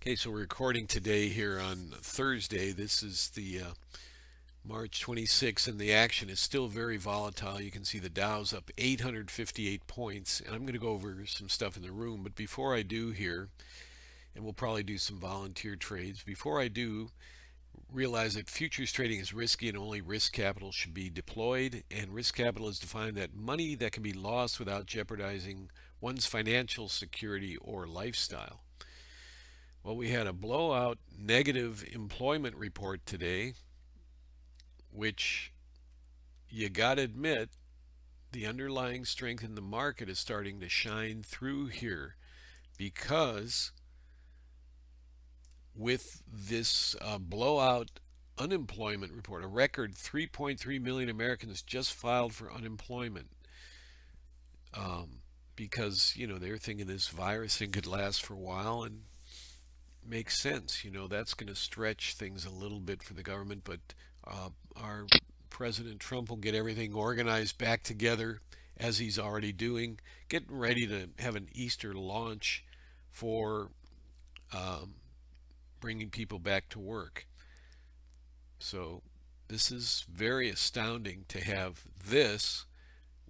Okay, so we're recording today here on Thursday. This is the uh, March 26th, and the action is still very volatile. You can see the Dow's up 858 points, and I'm going to go over some stuff in the room. But before I do here, and we'll probably do some volunteer trades, before I do, realize that futures trading is risky and only risk capital should be deployed. And risk capital is defined that money that can be lost without jeopardizing one's financial security or lifestyle. Well, we had a blowout negative employment report today, which you got to admit the underlying strength in the market is starting to shine through here because with this uh, blowout unemployment report, a record 3.3 million Americans just filed for unemployment. Um, because, you know, they're thinking this virus thing could last for a while and makes sense. You know, that's going to stretch things a little bit for the government, but uh, our President Trump will get everything organized back together as he's already doing, getting ready to have an Easter launch for um, bringing people back to work. So this is very astounding to have this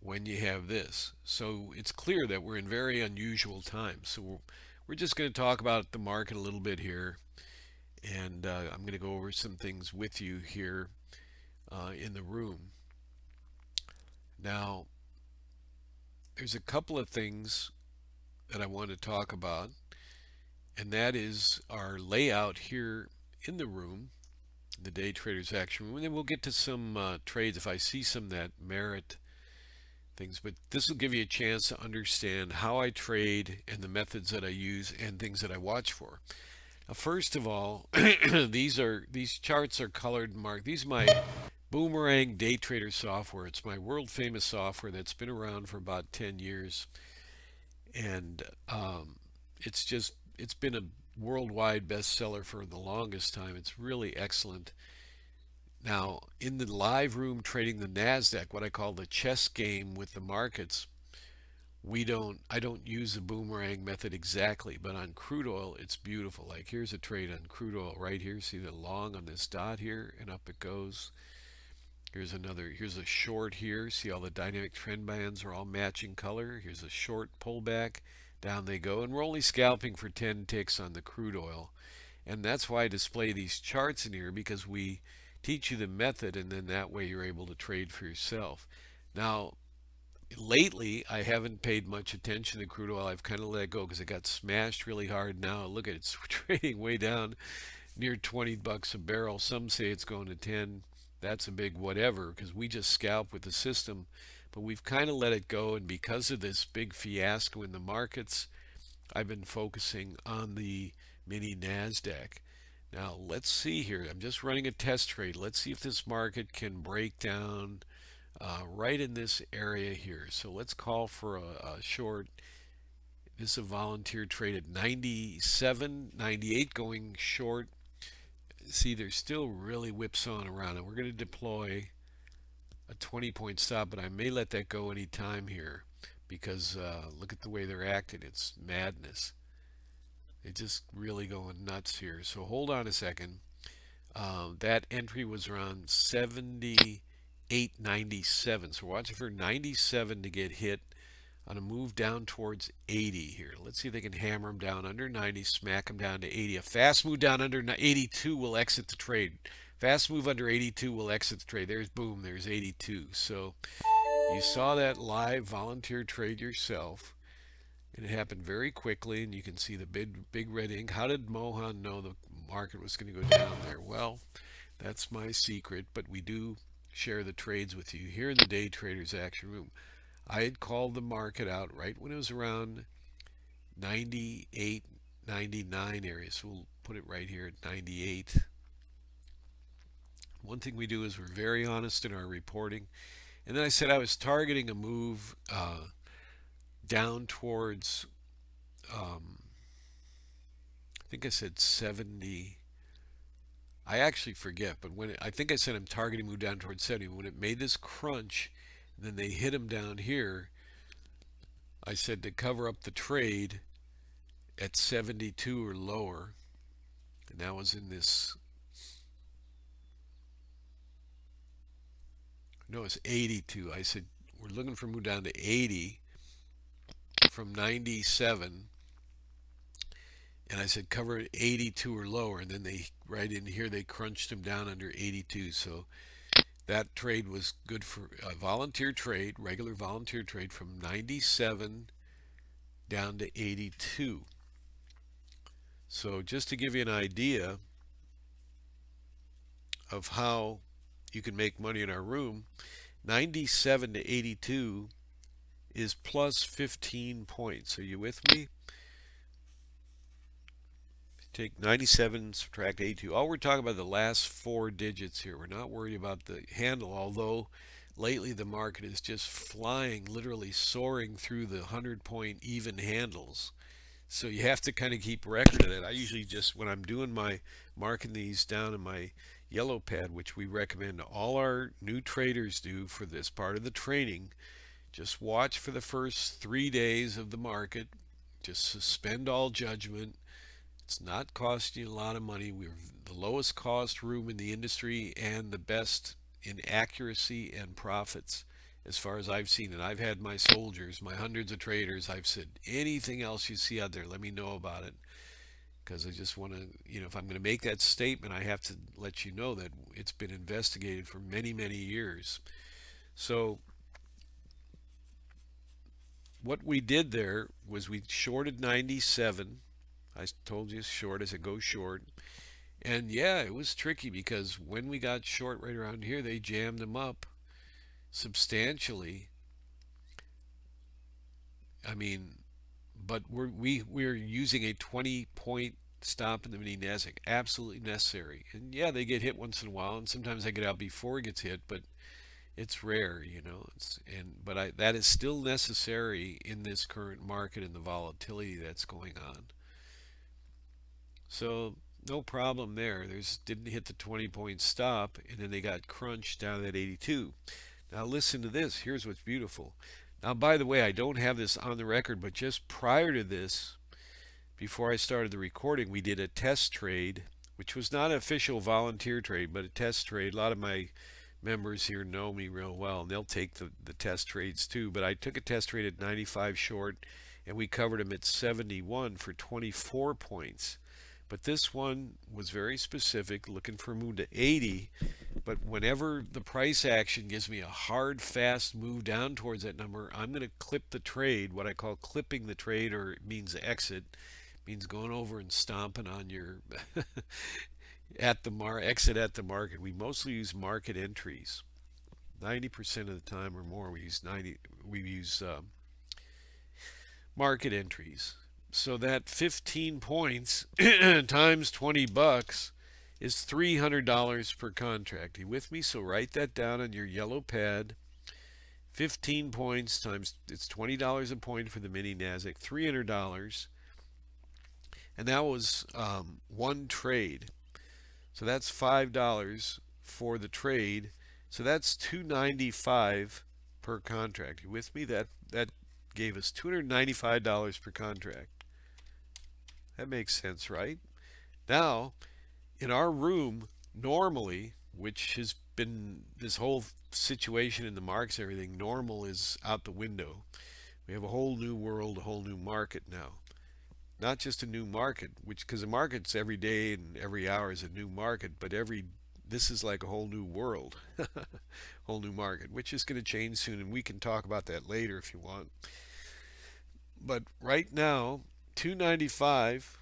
when you have this. So it's clear that we're in very unusual times. So we're just going to talk about the market a little bit here. And uh, I'm going to go over some things with you here uh, in the room. Now, there's a couple of things that I want to talk about. And that is our layout here in the room, the day traders action room. And then we'll get to some uh, trades if I see some that merit things, but this will give you a chance to understand how I trade and the methods that I use and things that I watch for. Now, first of all, these are these charts are colored marked. These are my Boomerang Day Trader software. It's my world famous software that's been around for about 10 years, and um, it's just it's been a worldwide bestseller for the longest time. It's really excellent. Now, in the live room trading the NASDAQ, what I call the chess game with the markets, we don't, I don't use the boomerang method exactly, but on crude oil, it's beautiful. Like here's a trade on crude oil right here. See the long on this dot here and up it goes. Here's another, here's a short here. See all the dynamic trend bands are all matching color. Here's a short pullback. Down they go. And we're only scalping for 10 ticks on the crude oil. And that's why I display these charts in here because we teach you the method and then that way you're able to trade for yourself. Now, lately I haven't paid much attention to crude oil. I've kind of let it go because it got smashed really hard now. Look at it, it's trading way down near 20 bucks a barrel. Some say it's going to 10. That's a big whatever because we just scalp with the system. But we've kind of let it go and because of this big fiasco in the markets, I've been focusing on the mini NASDAQ. Now let's see here. I'm just running a test trade. Let's see if this market can break down uh, right in this area here. So let's call for a, a short. This is a volunteer trade at 97, 98 going short. See, there's still really whipsawing around. And we're going to deploy a 20 point stop, but I may let that go any time here because uh, look at the way they're acting. It's madness. It's just really going nuts here. So hold on a second. Um, that entry was around 78.97. So watching for 97 to get hit on a move down towards 80 here. Let's see if they can hammer them down under 90, smack them down to 80. A fast move down under 82 will exit the trade. Fast move under 82 will exit the trade. There's boom, there's 82. So you saw that live volunteer trade yourself. And it happened very quickly, and you can see the big, big red ink. How did Mohan know the market was going to go down there? Well, that's my secret, but we do share the trades with you here in the Day Traders Action Room. I had called the market out right when it was around 98, 99 area. So we'll put it right here at 98. One thing we do is we're very honest in our reporting. And then I said I was targeting a move uh, down towards, um, I think I said 70. I actually forget, but when it, I think I said I'm targeting move down towards 70. When it made this crunch, then they hit him down here. I said to cover up the trade at 72 or lower. And that was in this no, it's 82. I said we're looking for move down to 80 from 97 and I said cover 82 or lower. And then they right in here they crunched them down under 82 so that trade was good for a volunteer trade regular volunteer trade from 97 down to 82 so just to give you an idea of how you can make money in our room 97 to 82 is plus 15 points are you with me Take 97, subtract 82. All we're talking about the last four digits here. We're not worried about the handle, although lately the market is just flying, literally soaring through the 100 point even handles. So you have to kind of keep record of that. I usually just, when I'm doing my marking these down in my yellow pad, which we recommend all our new traders do for this part of the training, just watch for the first three days of the market. Just suspend all judgment it's not costing you a lot of money. We're the lowest cost room in the industry and the best in accuracy and profits as far as I've seen it. I've had my soldiers, my hundreds of traders. I've said anything else you see out there, let me know about it. Because I just want to, you know, if I'm going to make that statement, I have to let you know that it's been investigated for many, many years. So what we did there was we shorted 97 I told you short as it goes short. And yeah, it was tricky because when we got short right around here, they jammed them up substantially. I mean, but we're, we, we're using a 20 point stop in the mini NASDAQ. Absolutely necessary. And yeah, they get hit once in a while, and sometimes I get out before it gets hit, but it's rare, you know. It's, and But I, that is still necessary in this current market and the volatility that's going on. So no problem there. There's didn't hit the 20 point stop and then they got crunched down at 82. Now listen to this. Here's what's beautiful. Now by the way, I don't have this on the record, but just prior to this, before I started the recording, we did a test trade, which was not an official volunteer trade, but a test trade. A lot of my members here know me real well, and they'll take the, the test trades too. But I took a test trade at 95 short, and we covered them at 71 for 24 points. But this one was very specific, looking for a move to 80. But whenever the price action gives me a hard, fast move down towards that number, I'm going to clip the trade. What I call clipping the trade, or it means exit, means going over and stomping on your at the mar exit at the market. We mostly use market entries. 90% of the time or more, we use 90. We use um, market entries. So that 15 points times 20 bucks is $300 per contract. Are you with me? So write that down on your yellow pad. 15 points times, it's $20 a point for the mini NASDAQ, $300. And that was um, one trade. So that's $5 for the trade. So that's 295 per contract. You with me? That that gave us $295 per contract. That makes sense, right? Now, in our room, normally, which has been this whole situation in the markets everything, normal is out the window. We have a whole new world, a whole new market now. Not just a new market, which because the market's every day and every hour is a new market, but every this is like a whole new world, whole new market, which is going to change soon, and we can talk about that later if you want. But right now, 295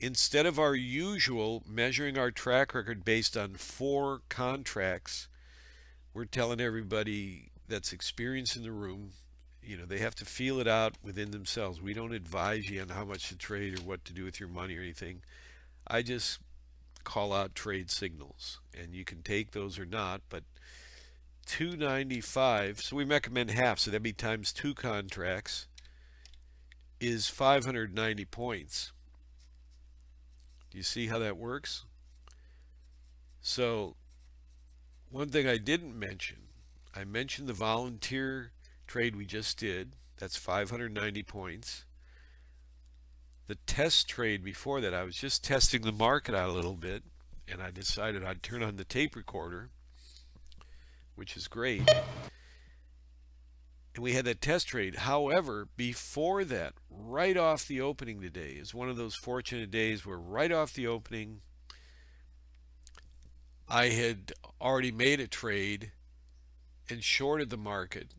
instead of our usual measuring our track record based on four contracts we're telling everybody that's experienced in the room you know they have to feel it out within themselves we don't advise you on how much to trade or what to do with your money or anything I just call out trade signals and you can take those or not but 295 so we recommend half so that'd be times two contracts is 590 points. Do you see how that works? So one thing I didn't mention, I mentioned the volunteer trade we just did. That's 590 points. the test trade before that, I was just testing the market out a little bit, and I decided I'd turn on the tape recorder, which is great. And we had that test trade. However, before that, right off the opening today, is one of those fortunate days where right off the opening, I had already made a trade and shorted the market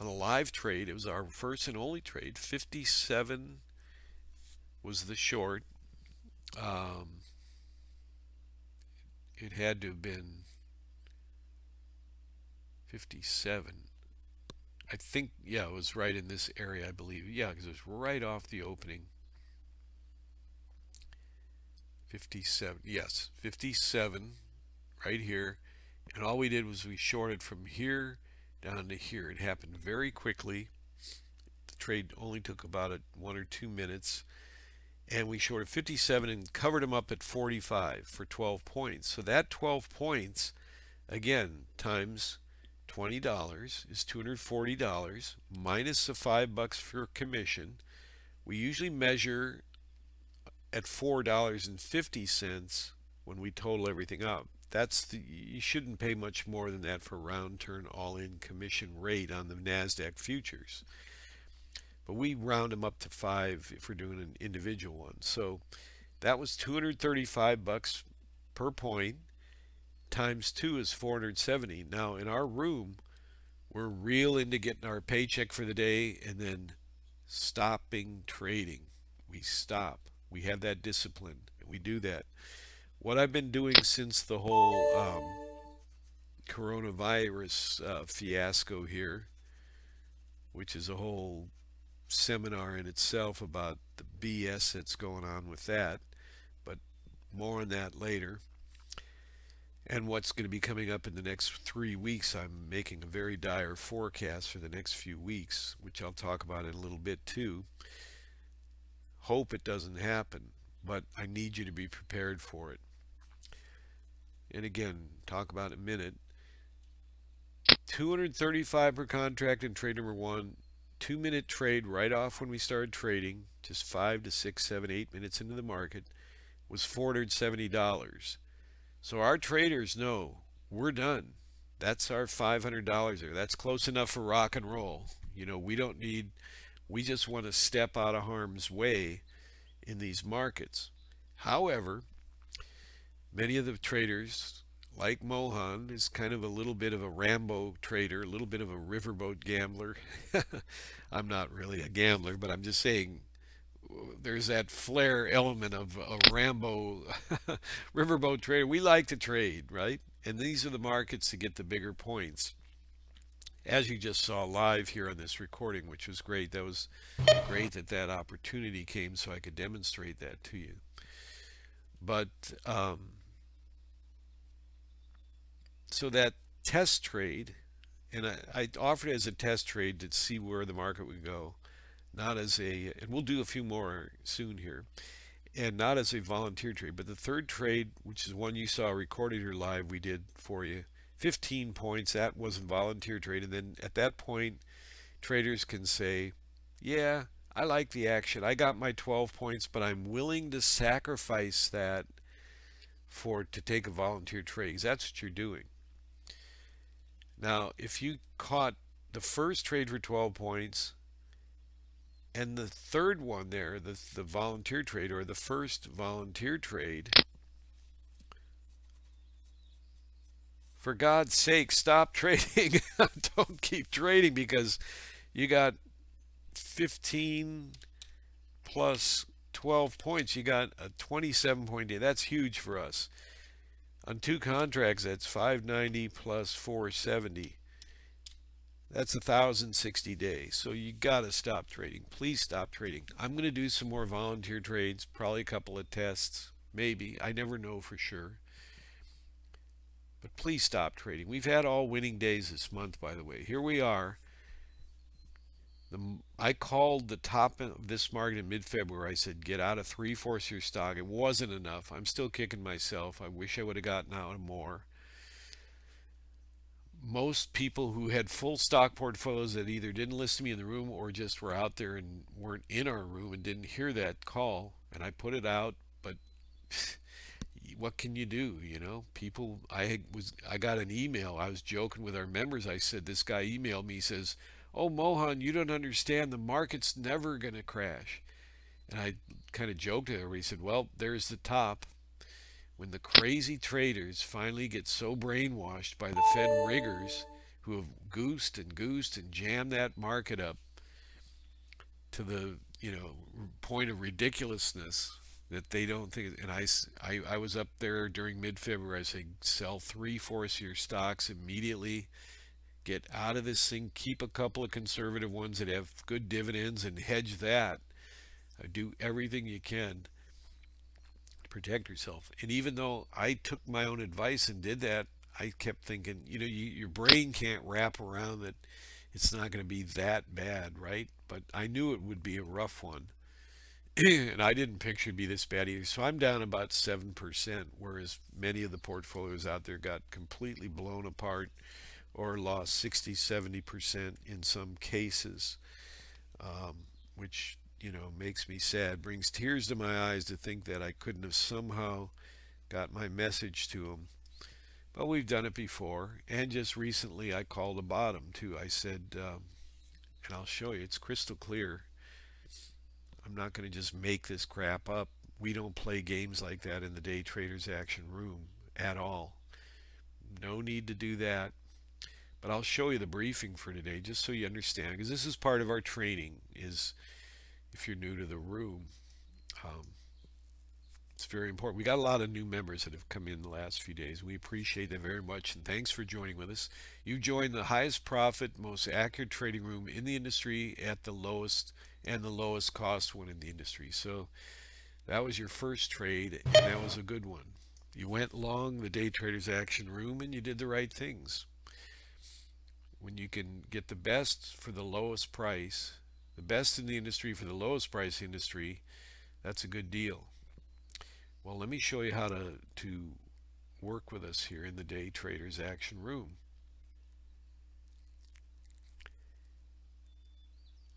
on a live trade. It was our first and only trade. 57 was the short. Um, it had to have been 57. I think, yeah, it was right in this area, I believe. Yeah, because it was right off the opening. 57, yes, 57 right here. And all we did was we shorted from here down to here. It happened very quickly. The trade only took about a, one or two minutes. And we shorted 57 and covered them up at 45 for 12 points. So that 12 points, again, times $20 is $240 minus the 5 bucks for commission. We usually measure at $4.50 when we total everything up. That's the, you shouldn't pay much more than that for round turn all-in commission rate on the NASDAQ futures. But we round them up to five if we're doing an individual one. So that was 235 bucks per point times two is 470. Now in our room, we're real into getting our paycheck for the day and then stopping trading. We stop. We have that discipline. We do that what I've been doing since the whole um, coronavirus uh, fiasco here, which is a whole seminar in itself about the BS that's going on with that, but more on that later. And what's going to be coming up in the next three weeks, I'm making a very dire forecast for the next few weeks, which I'll talk about in a little bit too. Hope it doesn't happen, but I need you to be prepared for it and again, talk about in a minute. 235 per contract in trade number one. Two minute trade right off when we started trading, just five to six, seven, eight minutes into the market, was $470. So our traders know we're done. That's our $500 there. That's close enough for rock and roll. You know, we don't need, we just want to step out of harm's way in these markets. However, many of the traders, like Mohan, is kind of a little bit of a Rambo trader, a little bit of a riverboat gambler. I'm not really a gambler, but I'm just saying there's that flair element of a Rambo riverboat trader. We like to trade, right? And these are the markets to get the bigger points. As you just saw live here on this recording, which was great. That was great that that opportunity came so I could demonstrate that to you. But um, so that test trade, and I, I offered it as a test trade to see where the market would go, not as a, and we'll do a few more soon here, and not as a volunteer trade. But the third trade, which is one you saw recorded here live, we did for you, 15 points. That wasn't volunteer trade. And then at that point, traders can say, yeah, I like the action. I got my 12 points, but I'm willing to sacrifice that for to take a volunteer trade. That's what you're doing. Now, if you caught the first trade for 12 points and the third one there, the, the volunteer trade or the first volunteer trade, for God's sake, stop trading. Don't keep trading because you got 15 plus 12 points. You got a 27 point day. That's huge for us. On two contracts, that's 590 plus 470. That's 1,060 days. So you got to stop trading. Please stop trading. I'm going to do some more volunteer trades, probably a couple of tests, maybe. I never know for sure. But please stop trading. We've had all winning days this month, by the way. Here we are. The, I called the top of this market in mid-February. I said, get out of three-fourths your stock. It wasn't enough. I'm still kicking myself. I wish I would have gotten out more. most people who had full stock portfolios that either didn't listen to me in the room or just were out there and weren't in our room and didn't hear that call and I put it out but what can you do you know people I was I got an email I was joking with our members I said this guy emailed me he says oh Mohan you don't understand. The market's never going to crash. And I kind of joked at everybody said well there's the top. When the crazy traders finally get so brainwashed by the Fed riggers who have goosed and goosed and jammed that market up to the you know point of ridiculousness that they don't think and I, I, I was up there during mid-February I said sell three fourths of your stocks immediately get out of this thing keep a couple of conservative ones that have good dividends and hedge that uh, do everything you can to protect yourself. And even though I took my own advice and did that, I kept thinking, you know, you, your brain can't wrap around that it's not going to be that bad, right? But I knew it would be a rough one. and I didn't picture it'd be this bad either. So I'm down about 7%, whereas many of the portfolios out there got completely blown apart or lost 60, 70% in some cases, um, which you know, makes me sad, brings tears to my eyes to think that I couldn't have somehow got my message to them. But we've done it before, and just recently I called a bottom too. I said, um, and I'll show you, it's crystal clear. I'm not going to just make this crap up. We don't play games like that in the day traders action room at all. No need to do that. But I'll show you the briefing for today just so you understand because this is part of our training is if you're new to the room. Um, it's very important. We got a lot of new members that have come in the last few days. We appreciate that very much, and thanks for joining with us. You joined the highest profit, most accurate trading room in the industry at the lowest and the lowest cost one in the industry. So that was your first trade, and that was a good one. You went long the day traders action room, and you did the right things. When you can get the best for the lowest price, the best in the industry for the lowest price industry, that's a good deal. Well, let me show you how to, to work with us here in the Day Traders Action Room.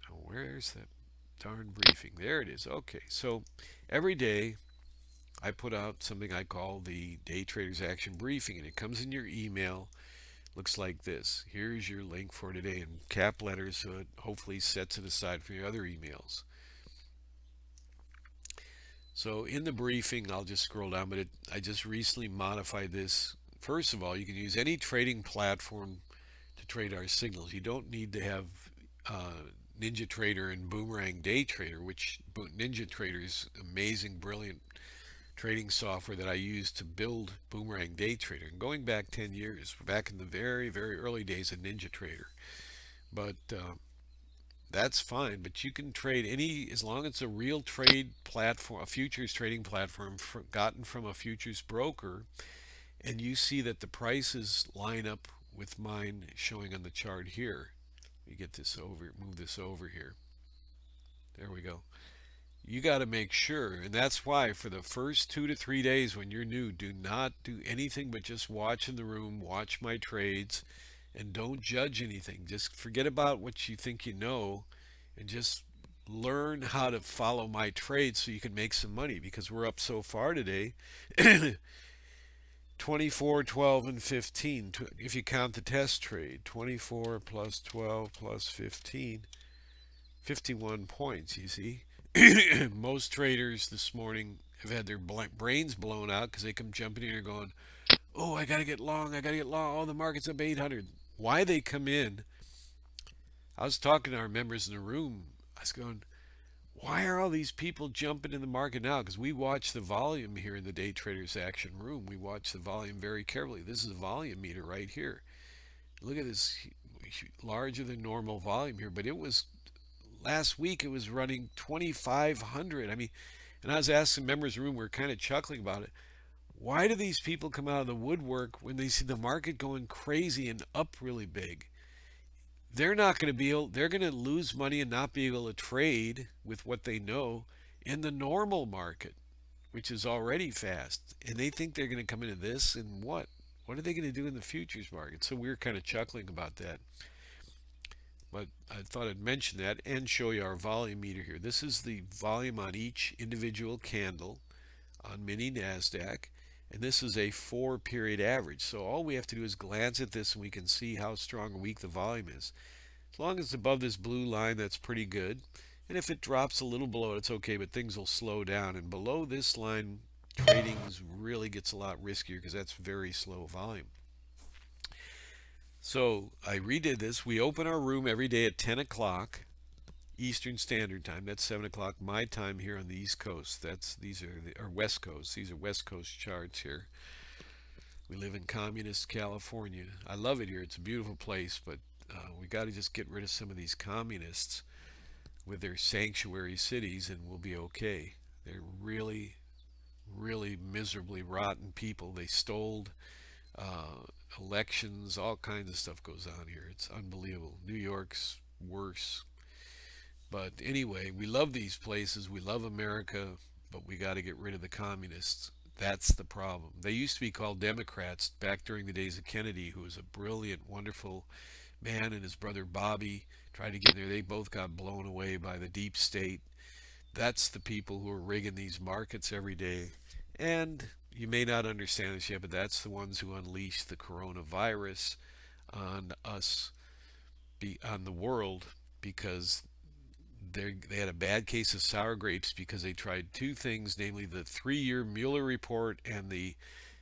Now, where's that darn briefing? There it is. Okay, so every day I put out something I call the Day Traders Action Briefing, and it comes in your email looks like this. Here's your link for today in cap letters so it hopefully sets it aside for your other emails. So in the briefing, I'll just scroll down, but it, I just recently modified this. First of all, you can use any trading platform to trade our signals. You don't need to have uh, NinjaTrader and Boomerang Day Trader, which NinjaTrader is amazing, brilliant trading software that I used to build Boomerang Day Trader. And going back 10 years, back in the very, very early days of Ninja Trader. But uh, that's fine. But you can trade any, as long as it's a real trade platform, a futures trading platform for, gotten from a futures broker, and you see that the prices line up with mine showing on the chart here. Let me get this over, move this over here. There we go you got to make sure and that's why for the first two to three days when you're new do not do anything but just watch in the room watch my trades and don't judge anything. Just forget about what you think you know and just learn how to follow my trades so you can make some money because we're up so far today. 24 12 and 15 if you count the test trade 24 plus 12 plus 15 51 points you see most traders this morning have had their brains blown out because they come jumping in and going, oh, I got to get long. I got to get long. Oh, the market's up 800. Why they come in, I was talking to our members in the room. I was going, why are all these people jumping in the market now? Because we watch the volume here in the day traders action room. We watch the volume very carefully. This is a volume meter right here. Look at this larger than normal volume here, but it was last week it was running 2,500. I mean, and I was asking members of the room, we are kind of chuckling about it. Why do these people come out of the woodwork when they see the market going crazy and up really big? They're not going to be able, they're going to lose money and not be able to trade with what they know in the normal market, which is already fast. And they think they're going to come into this and what? What are they going to do in the futures market? So we are kind of chuckling about that. But I thought I'd mention that and show you our volume meter here. This is the volume on each individual candle on mini NASDAQ. And this is a four period average. So all we have to do is glance at this and we can see how strong or weak the volume is. As long as it's above this blue line, that's pretty good. And if it drops a little below it, it's okay, but things will slow down. And below this line, trading really gets a lot riskier because that's very slow volume. So I redid this. We open our room every day at 10 o'clock Eastern Standard Time. That's 7 o'clock my time here on the East Coast. That's These are the or West Coast. These are West Coast charts here. We live in communist California. I love it here. It's a beautiful place, but uh, we got to just get rid of some of these communists with their sanctuary cities and we'll be okay. They're really, really miserably rotten people. They stole uh, elections, all kinds of stuff goes on here. It's unbelievable. New York's worse. But anyway, we love these places. We love America, but we got to get rid of the communists. That's the problem. They used to be called Democrats back during the days of Kennedy, who was a brilliant, wonderful man, and his brother Bobby tried to get there. They both got blown away by the deep state. That's the people who are rigging these markets every day. And you may not understand this yet, but that's the ones who unleashed the coronavirus on us, be, on the world, because they had a bad case of sour grapes because they tried two things, namely the three-year Mueller report and the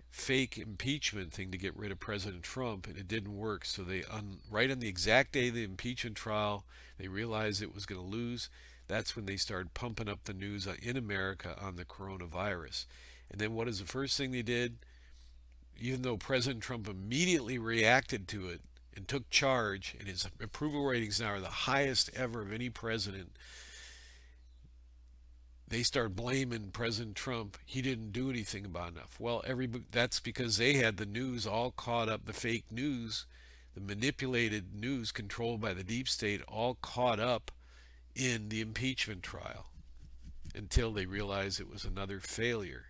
fake impeachment thing to get rid of President Trump, and it didn't work. So they, un, right on the exact day of the impeachment trial, they realized it was going to lose. That's when they started pumping up the news in America on the coronavirus. And then what is the first thing they did? Even though President Trump immediately reacted to it and took charge, and his approval ratings now are the highest ever of any president, they start blaming President Trump. He didn't do anything about enough. Well, that's because they had the news all caught up, the fake news, the manipulated news controlled by the deep state, all caught up in the impeachment trial until they realized it was another failure.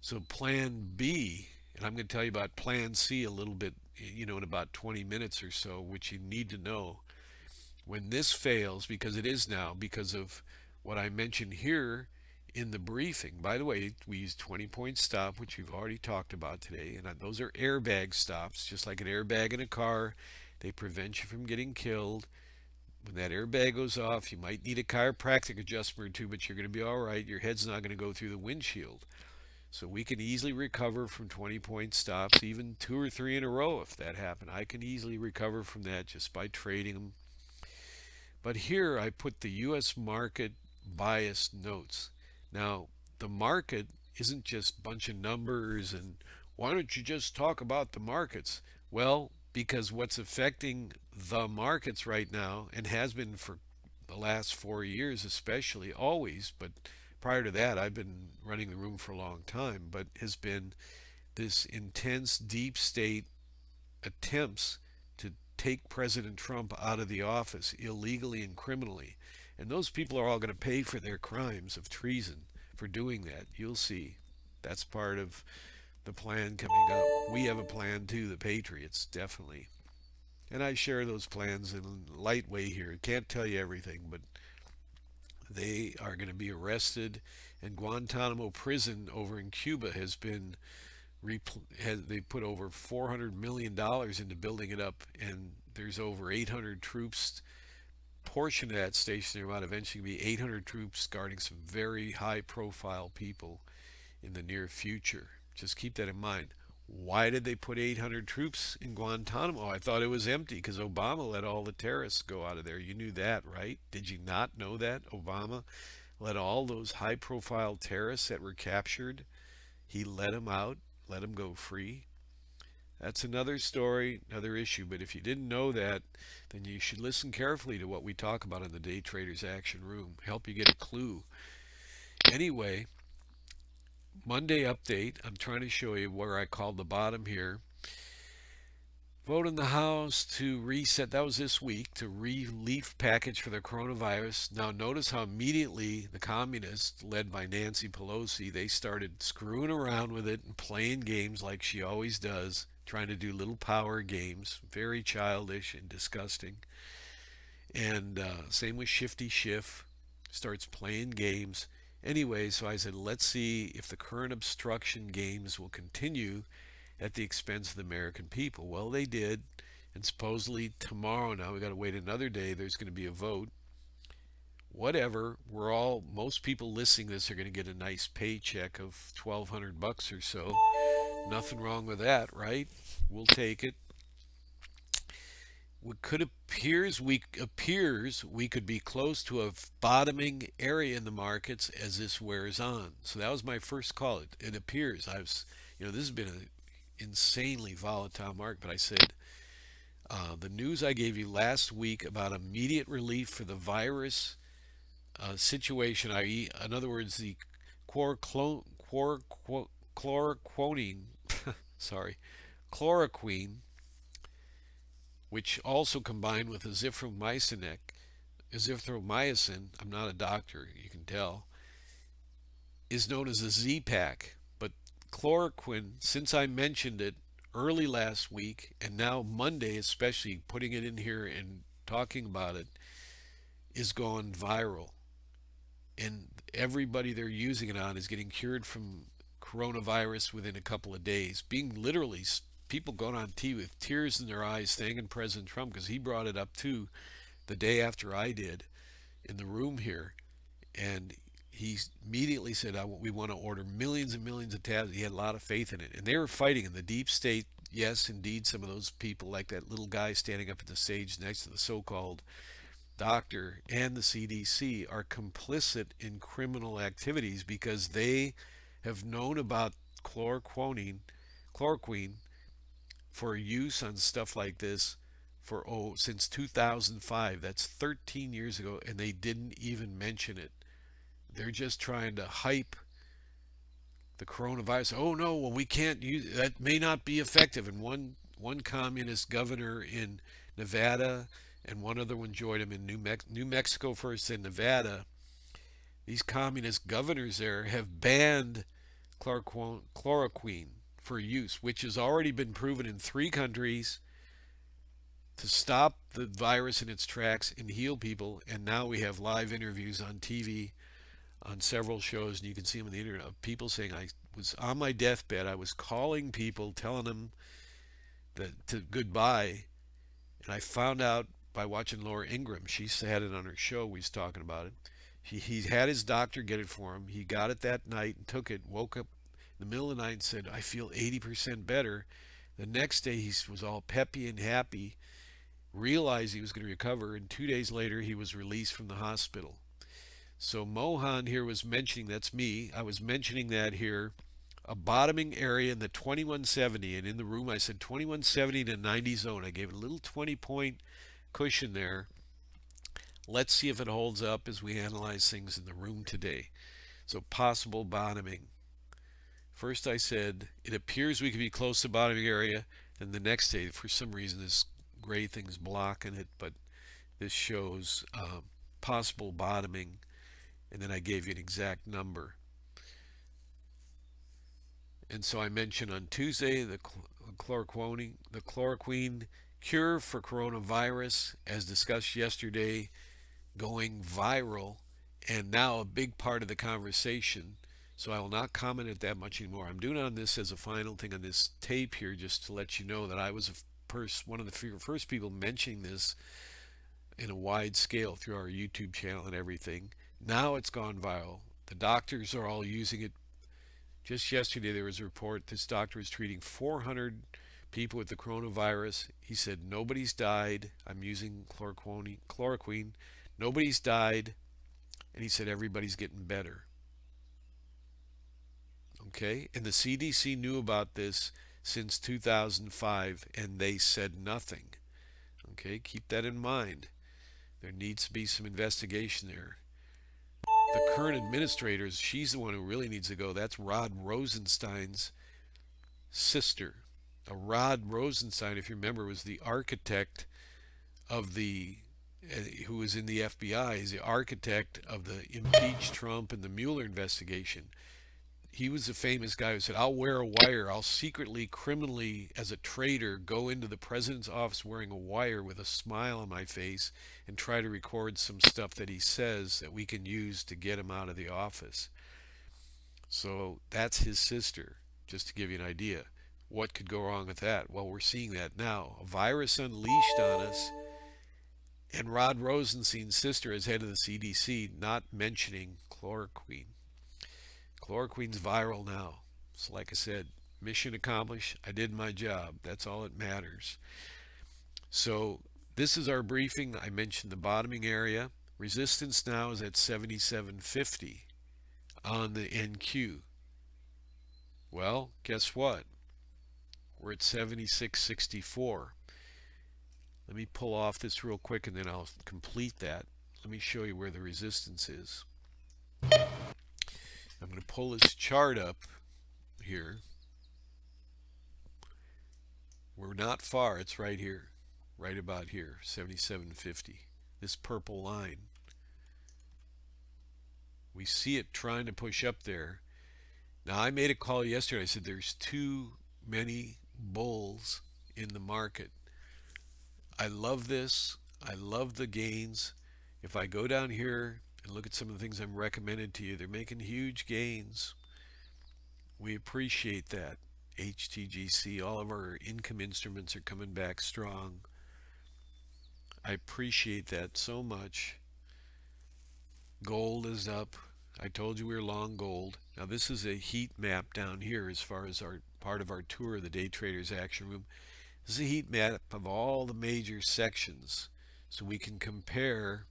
So plan B, and I'm going to tell you about plan C a little bit, you know, in about 20 minutes or so, which you need to know. When this fails, because it is now, because of what I mentioned here in the briefing. By the way, we use 20 point stop, which we've already talked about today. And those are airbag stops, just like an airbag in a car. They prevent you from getting killed. When that airbag goes off, you might need a chiropractic adjustment or two, but you're going to be all right. Your head's not going to go through the windshield. So we can easily recover from 20 point stops, even two or three in a row if that happened. I can easily recover from that just by trading them. But here I put the U.S. market bias notes. Now, the market isn't just a bunch of numbers and why don't you just talk about the markets? Well, because what's affecting the markets right now and has been for the last four years especially always but prior to that, I've been running the room for a long time, but has been this intense deep state attempts to take President Trump out of the office illegally and criminally. And those people are all going to pay for their crimes of treason for doing that. You'll see. That's part of the plan coming up. We have a plan too, the Patriots, definitely. And I share those plans in a light way here. Can't tell you everything, but they are going to be arrested, and Guantanamo prison over in Cuba has been has, they put over 400 million dollars into building it up, and there's over 800 troops. Portion of that station there might eventually be 800 troops guarding some very high-profile people in the near future. Just keep that in mind. Why did they put 800 troops in Guantanamo? I thought it was empty because Obama let all the terrorists go out of there. You knew that, right? Did you not know that? Obama let all those high profile terrorists that were captured, he let them out, let them go free. That's another story, another issue. But if you didn't know that, then you should listen carefully to what we talk about in the Day Traders Action Room. Help you get a clue. Anyway, Monday update. I'm trying to show you where I called the bottom here. Vote in the House to reset, that was this week, to relief package for the coronavirus. Now notice how immediately the communists, led by Nancy Pelosi, they started screwing around with it and playing games like she always does, trying to do little power games, very childish and disgusting. And uh, same with Shifty Schiff, starts playing games. Anyway, so I said, let's see if the current obstruction games will continue at the expense of the American people. Well, they did. And supposedly tomorrow now, we got to wait another day, there's going to be a vote whatever we're all most people listening this are going to get a nice paycheck of 1200 bucks or so nothing wrong with that right we'll take it what could appears we appears we could be close to a bottoming area in the markets as this wears on so that was my first call it, it appears i was you know this has been an insanely volatile market but i said uh, the news I gave you last week about immediate relief for the virus uh, situation, i.e., in other words, the chloroquine, sorry, chloroquine, which also combined with azithromycin, azithromycin, I'm not a doctor, you can tell, is known as a Z-Pak. But chloroquine, since I mentioned it early last week, and now Monday especially, putting it in here and talking about it, is gone viral and everybody they're using it on is getting cured from coronavirus within a couple of days. Being literally people going on TV with tears in their eyes thanking President Trump because he brought it up too the day after I did in the room here. And he immediately said, we want to order millions and millions of tabs. He had a lot of faith in it. And they were fighting in the deep state. Yes, indeed, some of those people, like that little guy standing up at the stage next to the so-called doctor and the CDC are complicit in criminal activities because they have known about chloroquine, chloroquine for use on stuff like this for oh since 2005 that's 13 years ago and they didn't even mention it. They're just trying to hype the coronavirus. Oh no well we can't use that may not be effective. And one one communist governor in Nevada and one other one joined him in New, Mex New Mexico first and Nevada. These communist governors there have banned chloroquine for use, which has already been proven in three countries to stop the virus in its tracks and heal people. And now we have live interviews on TV on several shows, and you can see them on the internet of people saying, I was on my deathbed, I was calling people, telling them that to goodbye, and I found out by watching Laura Ingraham. She had it on her show. We was talking about it. He, he had his doctor get it for him. He got it that night and took it. Woke up the and said, "I feel 80% better." The next day he was all peppy and happy. Realized he was going to recover, and two days later he was released from the hospital. So Mohan here was mentioning that's me. I was mentioning that here a bottoming area in the 2170 and in the room I said 2170 to 90 zone I gave a little 20 point cushion there. Let's see if it holds up as we analyze things in the room today. So possible bottoming. First I said it appears we could be close to bottoming area. Then the next day, for some reason, this gray thing's blocking it, but this shows um, possible bottoming. And then I gave you an exact number. And so I mentioned on Tuesday the chloroquine, the chloroquine Cure for coronavirus, as discussed yesterday, going viral and now a big part of the conversation. So I will not comment it that much anymore. I'm doing on this as a final thing on this tape here just to let you know that I was one of the first people mentioning this in a wide scale through our YouTube channel and everything. Now it's gone viral. The doctors are all using it. Just yesterday there was a report this doctor is treating 400 people with the coronavirus. He said, nobody's died. I'm using chloroquine. chloroquine. Nobody's died. And he said, everybody's getting better. Okay? And the CDC knew about this since 2005, and they said nothing. Okay? Keep that in mind. There needs to be some investigation there. The current administrators, she's the one who really needs to go. That's Rod Rosenstein's sister. Rod Rosenstein, if you remember, was the architect of the, uh, who was in the FBI, is the architect of the impeach Trump and the Mueller investigation. He was a famous guy who said, I'll wear a wire. I'll secretly, criminally, as a traitor, go into the president's office wearing a wire with a smile on my face and try to record some stuff that he says that we can use to get him out of the office. So that's his sister, just to give you an idea. What could go wrong with that? Well, we're seeing that now. A virus unleashed on us, and Rod Rosenstein's sister as head of the CDC not mentioning chloroquine. Chloroquine's viral now. So like I said, mission accomplished. I did my job. That's all that matters. So this is our briefing. I mentioned the bottoming area. Resistance now is at 7750 on the NQ. Well, guess what? We're at 7664. Let me pull off this real quick and then I'll complete that. Let me show you where the resistance is. I'm going to pull this chart up here. We're not far. It's right here. Right about here. 7750. This purple line. We see it trying to push up there. Now, I made a call yesterday. I said there's too many bulls in the market. I love this. I love the gains. If I go down here and look at some of the things I'm recommending to you, they're making huge gains. We appreciate that. HTGC, all of our income instruments are coming back strong. I appreciate that so much. Gold is up. I told you we were long gold. Now this is a heat map down here as far as our part of our tour of the Day Traders Action Room. This is a heat map of all the major sections so we can compare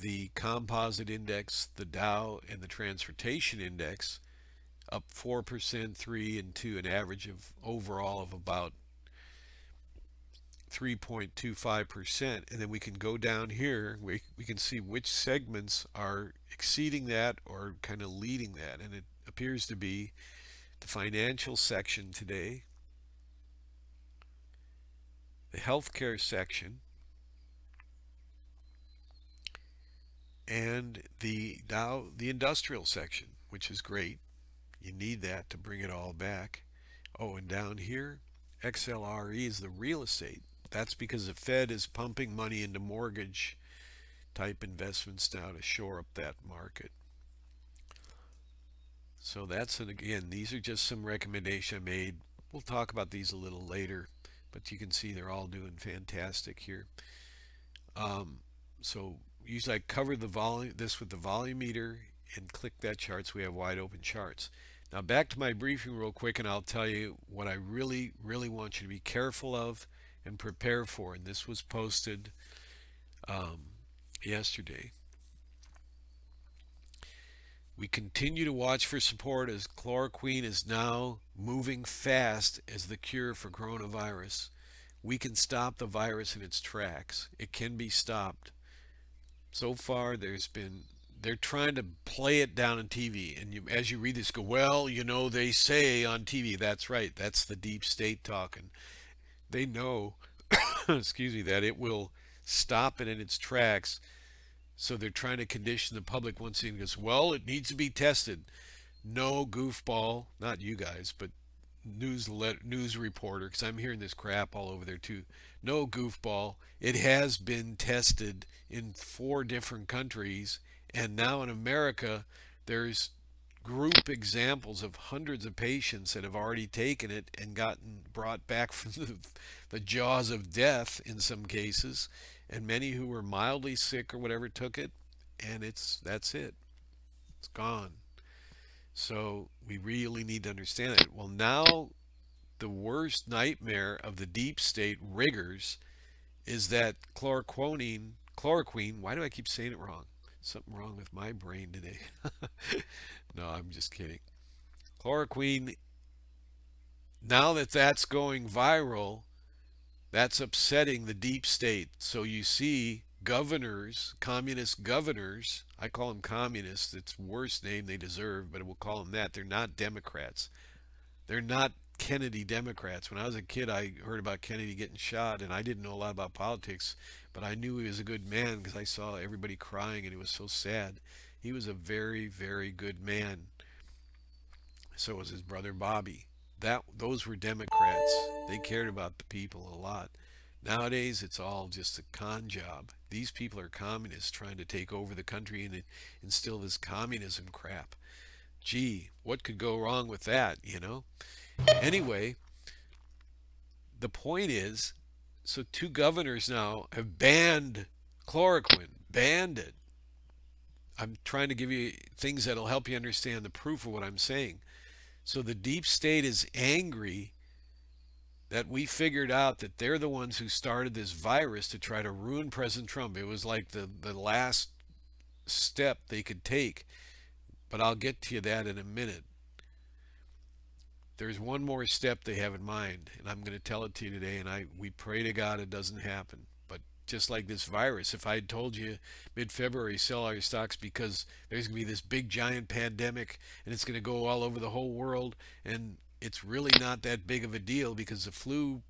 the composite index, the Dow, and the transportation index up 4%, 3 and 2, an average of overall of about 3.25%. And then we can go down here, we, we can see which segments are exceeding that or kind of leading that. And it appears to be the financial section today, the healthcare section, and the Dow, the industrial section, which is great. You need that to bring it all back. Oh, and down here, XLRE is the real estate. That's because the Fed is pumping money into mortgage type investments now to shore up that market. So that's it again. These are just some recommendations I made. We'll talk about these a little later, but you can see they're all doing fantastic here. Um, so usually I cover the volume this with the volume meter and click that chart so we have wide open charts. Now back to my briefing real quick and I'll tell you what I really really want you to be careful of and prepare for and this was posted um, yesterday. We continue to watch for support as chloroquine is now moving fast as the cure for coronavirus. We can stop the virus in its tracks. It can be stopped so far there's been they're trying to play it down on TV and you, as you read this go well you know they say on TV that's right. That's the deep state talking they know excuse me that it will stop it in its tracks. So they're trying to condition the public once again goes well it needs to be tested. No goofball not you guys but news news reporter because I'm hearing this crap all over there too. No goofball. It has been tested in four different countries and now in America there's group examples of hundreds of patients that have already taken it and gotten brought back from the, the jaws of death in some cases and many who were mildly sick or whatever took it and it's that's it. It's gone. So we really need to understand it. Well, now the worst nightmare of the deep state riggers is that chloroquine, chloroquine, why do I keep saying it wrong? Something wrong with my brain today. no, I'm just kidding. Chloroquine, now that that's going viral, that's upsetting the deep state. So you see governors, communist governors, I call them communists, it's the worst name they deserve, but we'll call them that. They're not Democrats. They're not Kennedy Democrats. When I was a kid, I heard about Kennedy getting shot, and I didn't know a lot about politics, but I knew he was a good man because I saw everybody crying, and it was so sad. He was a very, very good man. So was his brother Bobby. That those were Democrats. They cared about the people a lot. Nowadays, it's all just a con job. These people are communists trying to take over the country and instill this communism crap. Gee, what could go wrong with that, you know? Anyway, the point is, so two governors now have banned chloroquine, banned it. I'm trying to give you things that'll help you understand the proof of what I'm saying. So the deep state is angry that we figured out that they're the ones who started this virus to try to ruin President Trump. It was like the, the last step they could take. But I'll get to that in a minute. There's one more step they have in mind, and I'm going to tell it to you today, and I we pray to God it doesn't happen. But just like this virus, if I had told you mid-February sell all your stocks because there's going to be this big giant pandemic and it's going to go all over the whole world and it's really not that big of a deal because the flu,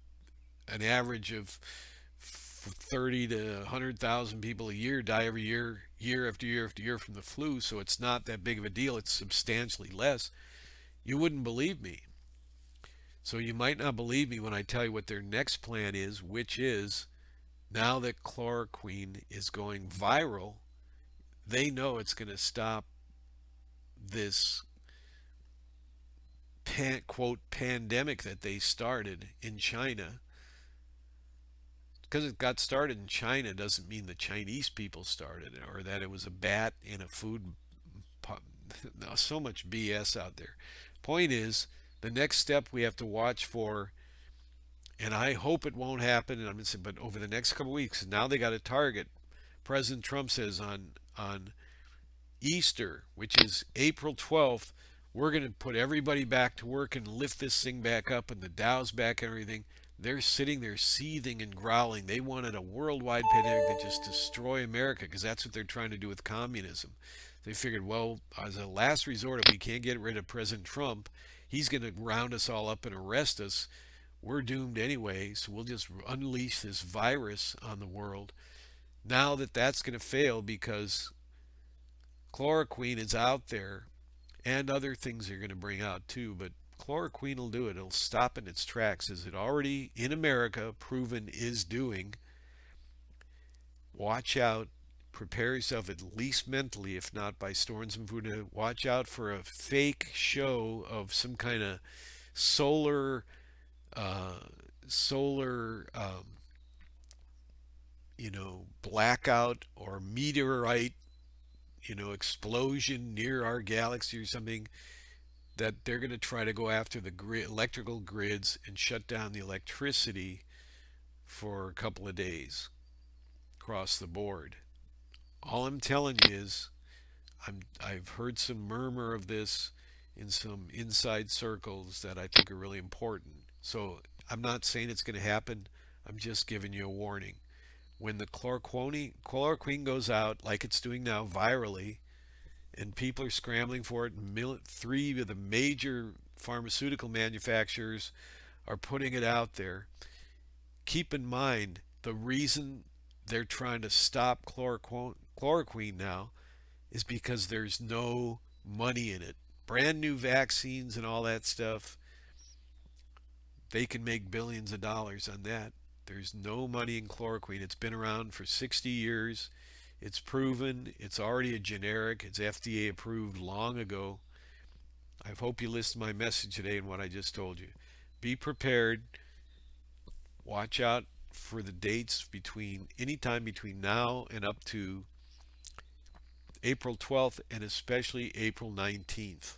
an average of 30 to 100,000 people a year die every year, year after year after year from the flu. So it's not that big of a deal. It's substantially less. You wouldn't believe me. So you might not believe me when I tell you what their next plan is, which is now that chloroquine is going viral, they know it's going to stop this pan, quote pandemic that they started in China. Because it got started in China doesn't mean the Chinese people started it or that it was a bat in a food. No, so much BS out there. Point is, the next step we have to watch for, and I hope it won't happen. And I'm saying, but over the next couple weeks, now they got a target. President Trump says on on Easter, which is April 12th, we're going to put everybody back to work and lift this thing back up and the Dow's back and everything. They're sitting there seething and growling. They wanted a worldwide pandemic that just destroy America because that's what they're trying to do with communism. They figured, well, as a last resort, if we can't get rid of President Trump, he's going to round us all up and arrest us. We're doomed anyway, so we'll just unleash this virus on the world. Now that that's going to fail because chloroquine is out there and other things they're going to bring out too. But chloroquine will do it. It'll stop in its tracks, as it already in America proven is doing. Watch out. Prepare yourself at least mentally, if not by storing some food. Watch out for a fake show of some kind of solar, uh, solar, um, you know, blackout or meteorite you know, explosion near our galaxy or something, that they're going to try to go after the grid, electrical grids and shut down the electricity for a couple of days across the board. All I'm telling you is I'm, I've heard some murmur of this in some inside circles that I think are really important. So I'm not saying it's going to happen. I'm just giving you a warning when the chloroquine, chloroquine goes out like it's doing now virally and people are scrambling for it three of the major pharmaceutical manufacturers are putting it out there keep in mind the reason they're trying to stop chloroquine, chloroquine now is because there's no money in it brand new vaccines and all that stuff they can make billions of dollars on that there's no money in chloroquine. It's been around for 60 years. It's proven. It's already a generic. It's FDA approved long ago. I hope you listened to my message today and what I just told you. Be prepared. Watch out for the dates between any time between now and up to April 12th and especially April 19th.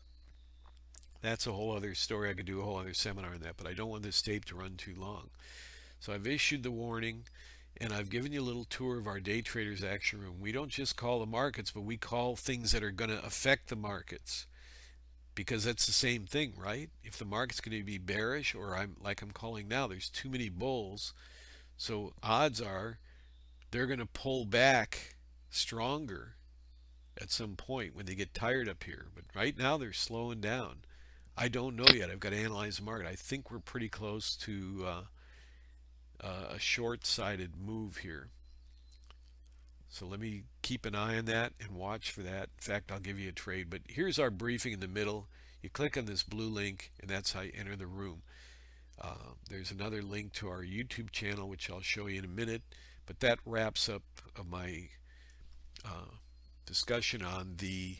That's a whole other story. I could do a whole other seminar on that, but I don't want this tape to run too long. So I've issued the warning and I've given you a little tour of our day traders action room. We don't just call the markets, but we call things that are going to affect the markets because that's the same thing, right? If the market's going to be bearish or I'm like I'm calling now, there's too many bulls. So odds are they're going to pull back stronger at some point when they get tired up here. But right now they're slowing down. I don't know yet. I've got to analyze the market. I think we're pretty close to uh, uh, a short-sighted move here. So let me keep an eye on that and watch for that. In fact, I'll give you a trade. But here's our briefing in the middle. You click on this blue link and that's how you enter the room. Uh, there's another link to our YouTube channel which I'll show you in a minute but that wraps up my uh, discussion on the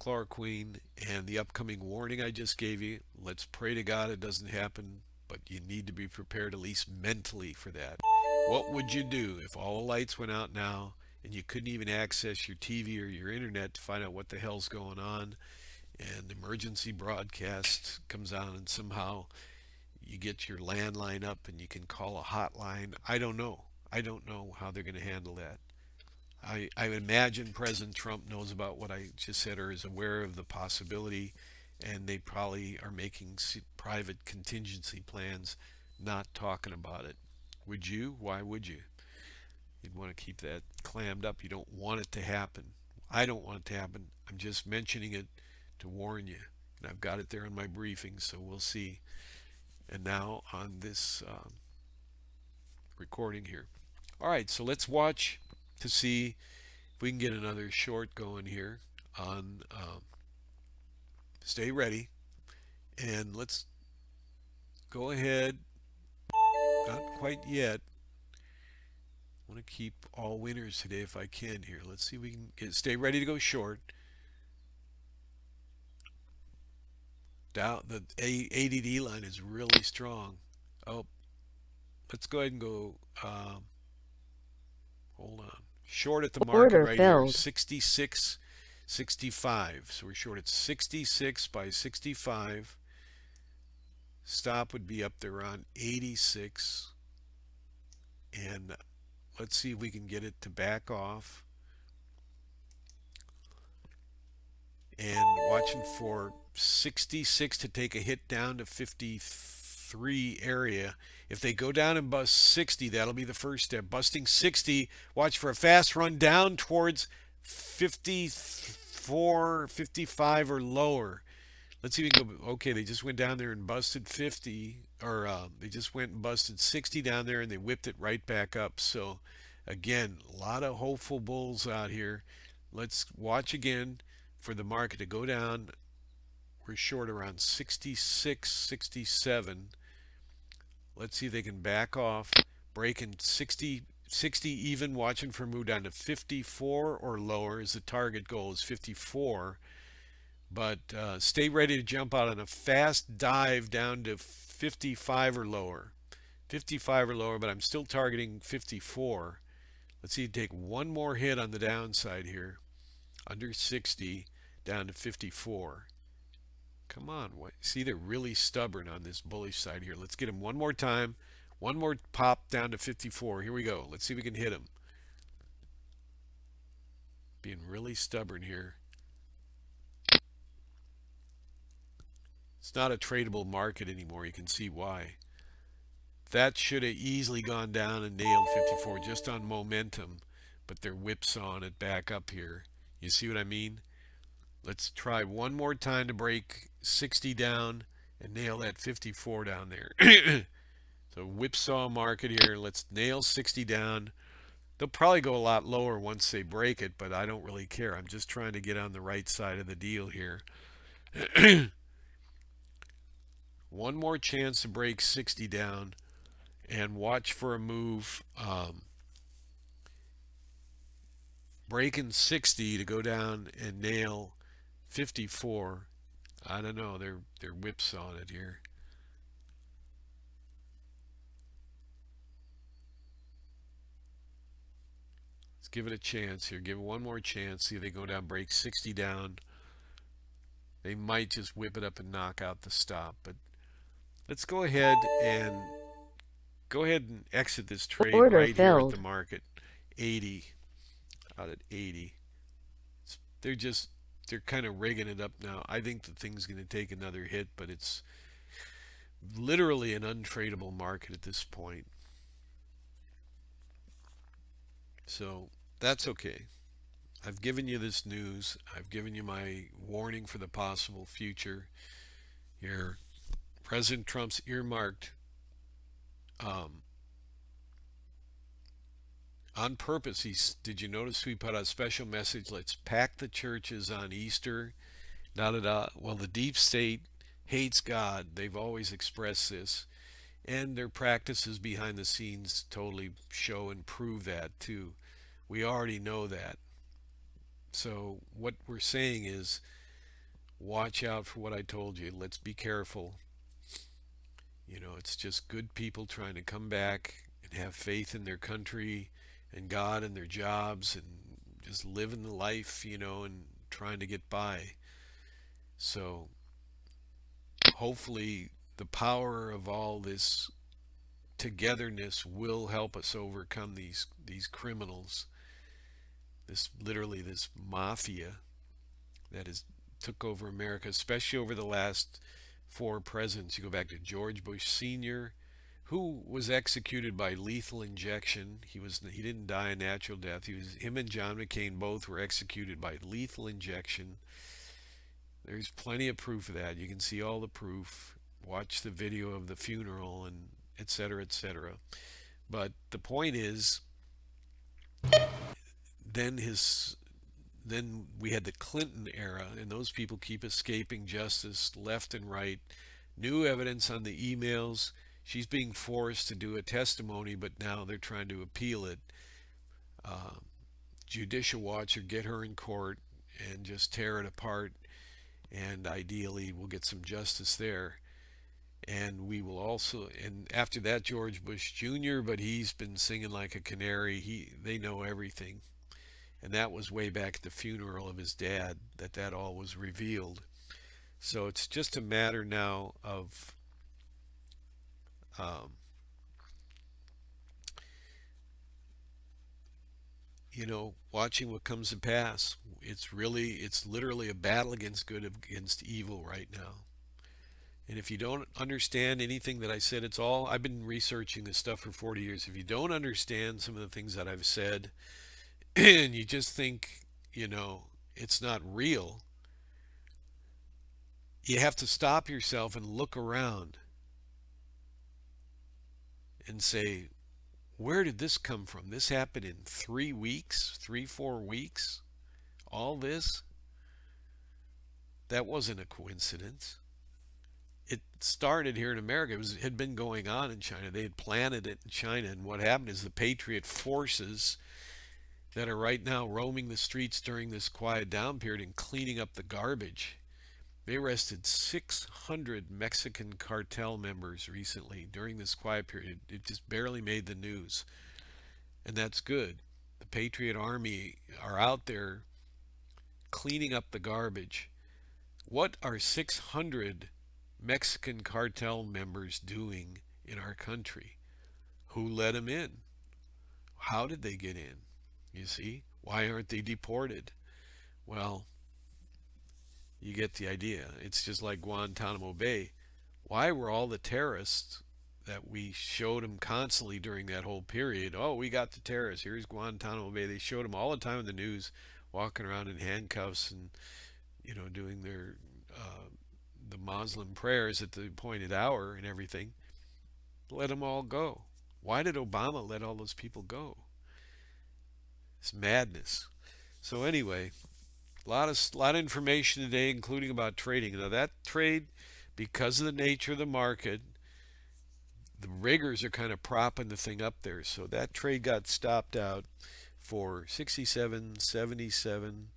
chloroquine and the upcoming warning I just gave you. Let's pray to God it doesn't happen but you need to be prepared at least mentally for that. What would you do if all the lights went out now and you couldn't even access your TV or your internet to find out what the hell's going on and emergency broadcast comes on and somehow you get your landline up and you can call a hotline. I don't know. I don't know how they're going to handle that. I, I imagine President Trump knows about what I just said or is aware of the possibility and they probably are making private contingency plans not talking about it. Would you? Why would you? You'd want to keep that clammed up. You don't want it to happen. I don't want it to happen. I'm just mentioning it to warn you. And I've got it there in my briefing, so we'll see. And now on this um, recording here. All right, so let's watch to see if we can get another short going here on um, Stay Ready. And let's go ahead. Not quite yet. I want to keep all winners today if I can here. Let's see if we can get, stay ready to go short. Down the ADD line is really strong. Oh, let's go ahead and go. Um, hold on. Short at the market Order right filled. here, 66, 65. So we're short at 66 by 65. Stop would be up there on 86. And let's see if we can get it to back off. And watching for 66 to take a hit down to 53 area. If they go down and bust 60, that'll be the first step. Busting 60, watch for a fast run down towards 54, 55 or lower. Let's we go. Okay, they just went down there and busted 50, or uh, they just went and busted 60 down there, and they whipped it right back up. So, again, a lot of hopeful bulls out here. Let's watch again for the market to go down. We're short around 66, 67. Let's see if they can back off, breaking 60, 60 even, watching for move down to 54 or lower as the target goal is 54 but uh, stay ready to jump out on a fast dive down to 55 or lower. 55 or lower but I'm still targeting 54 let's see take one more hit on the downside here. Under 60 down to 54 come on see they're really stubborn on this bullish side here let's get them one more time one more pop down to 54 here we go let's see if we can hit them being really stubborn here It's not a tradable market anymore. You can see why. That should have easily gone down and nailed 54 just on momentum, but they're whipsawing it back up here. You see what I mean? Let's try one more time to break 60 down and nail that 54 down there. so whipsaw market here. Let's nail 60 down. They'll probably go a lot lower once they break it, but I don't really care. I'm just trying to get on the right side of the deal here. one more chance to break 60 down and watch for a move um, breaking 60 to go down and nail 54 I don't know they're they're whips on it here let's give it a chance here give it one more chance see if they go down break 60 down they might just whip it up and knock out the stop but Let's go ahead and go ahead and exit this trade Order right filled. here at the market. 80 out at 80. They're just they're kind of rigging it up now. I think the thing's going to take another hit, but it's literally an untradeable market at this point. So that's okay. I've given you this news. I've given you my warning for the possible future. Here, President Trump's earmarked um, on purpose. He's, did you notice we put out a special message? Let's pack the churches on Easter Not at all. Well, the deep state hates God. They've always expressed this. And their practices behind the scenes totally show and prove that too. We already know that. So what we're saying is watch out for what I told you. Let's be careful. You know, it's just good people trying to come back and have faith in their country and God and their jobs and just living the life, you know, and trying to get by. So hopefully the power of all this togetherness will help us overcome these these criminals this literally this mafia that has took over America especially over the last four presidents you go back to George Bush senior who was executed by lethal injection he was he didn't die a natural death he was him and John McCain both were executed by lethal injection there's plenty of proof of that. You can see all the proof. Watch the video of the funeral and etc. etc. But the point is, then his then we had the Clinton era, and those people keep escaping justice left and right. New evidence on the emails. She's being forced to do a testimony, but now they're trying to appeal it. Uh, Judicial Watch or get her in court and just tear it apart and ideally we'll get some justice there and we will also and after that George Bush Jr. but he's been singing like a canary he they know everything and that was way back at the funeral of his dad that that all was revealed so it's just a matter now of um, you know, watching what comes to pass. It's really, it's literally a battle against good against evil right now. And if you don't understand anything that I said, it's all, I've been researching this stuff for 40 years. If you don't understand some of the things that I've said, and you just think, you know, it's not real, you have to stop yourself and look around and say, where did this come from? This happened in three weeks, three, four weeks. All this? That wasn't a coincidence. It started here in America. It, was, it had been going on in China. They had planted it in China. And what happened is the Patriot forces that are right now roaming the streets during this quiet down period and cleaning up the garbage they arrested 600 Mexican cartel members recently during this quiet period. It just barely made the news. And that's good. The Patriot Army are out there cleaning up the garbage. What are 600 Mexican cartel members doing in our country? Who let them in? How did they get in? You see? Why aren't they deported? Well, you get the idea. It's just like Guantanamo Bay. Why were all the terrorists that we showed them constantly during that whole period? Oh, we got the terrorists. Here's Guantanamo Bay. They showed them all the time in the news, walking around in handcuffs and, you know, doing their uh, the Muslim prayers at the appointed hour and everything. Let them all go. Why did Obama let all those people go? It's madness. So anyway, a lot of lot of information today, including about trading. Now that trade, because of the nature of the market, the riggers are kind of propping the thing up there. So that trade got stopped out for 67, 77,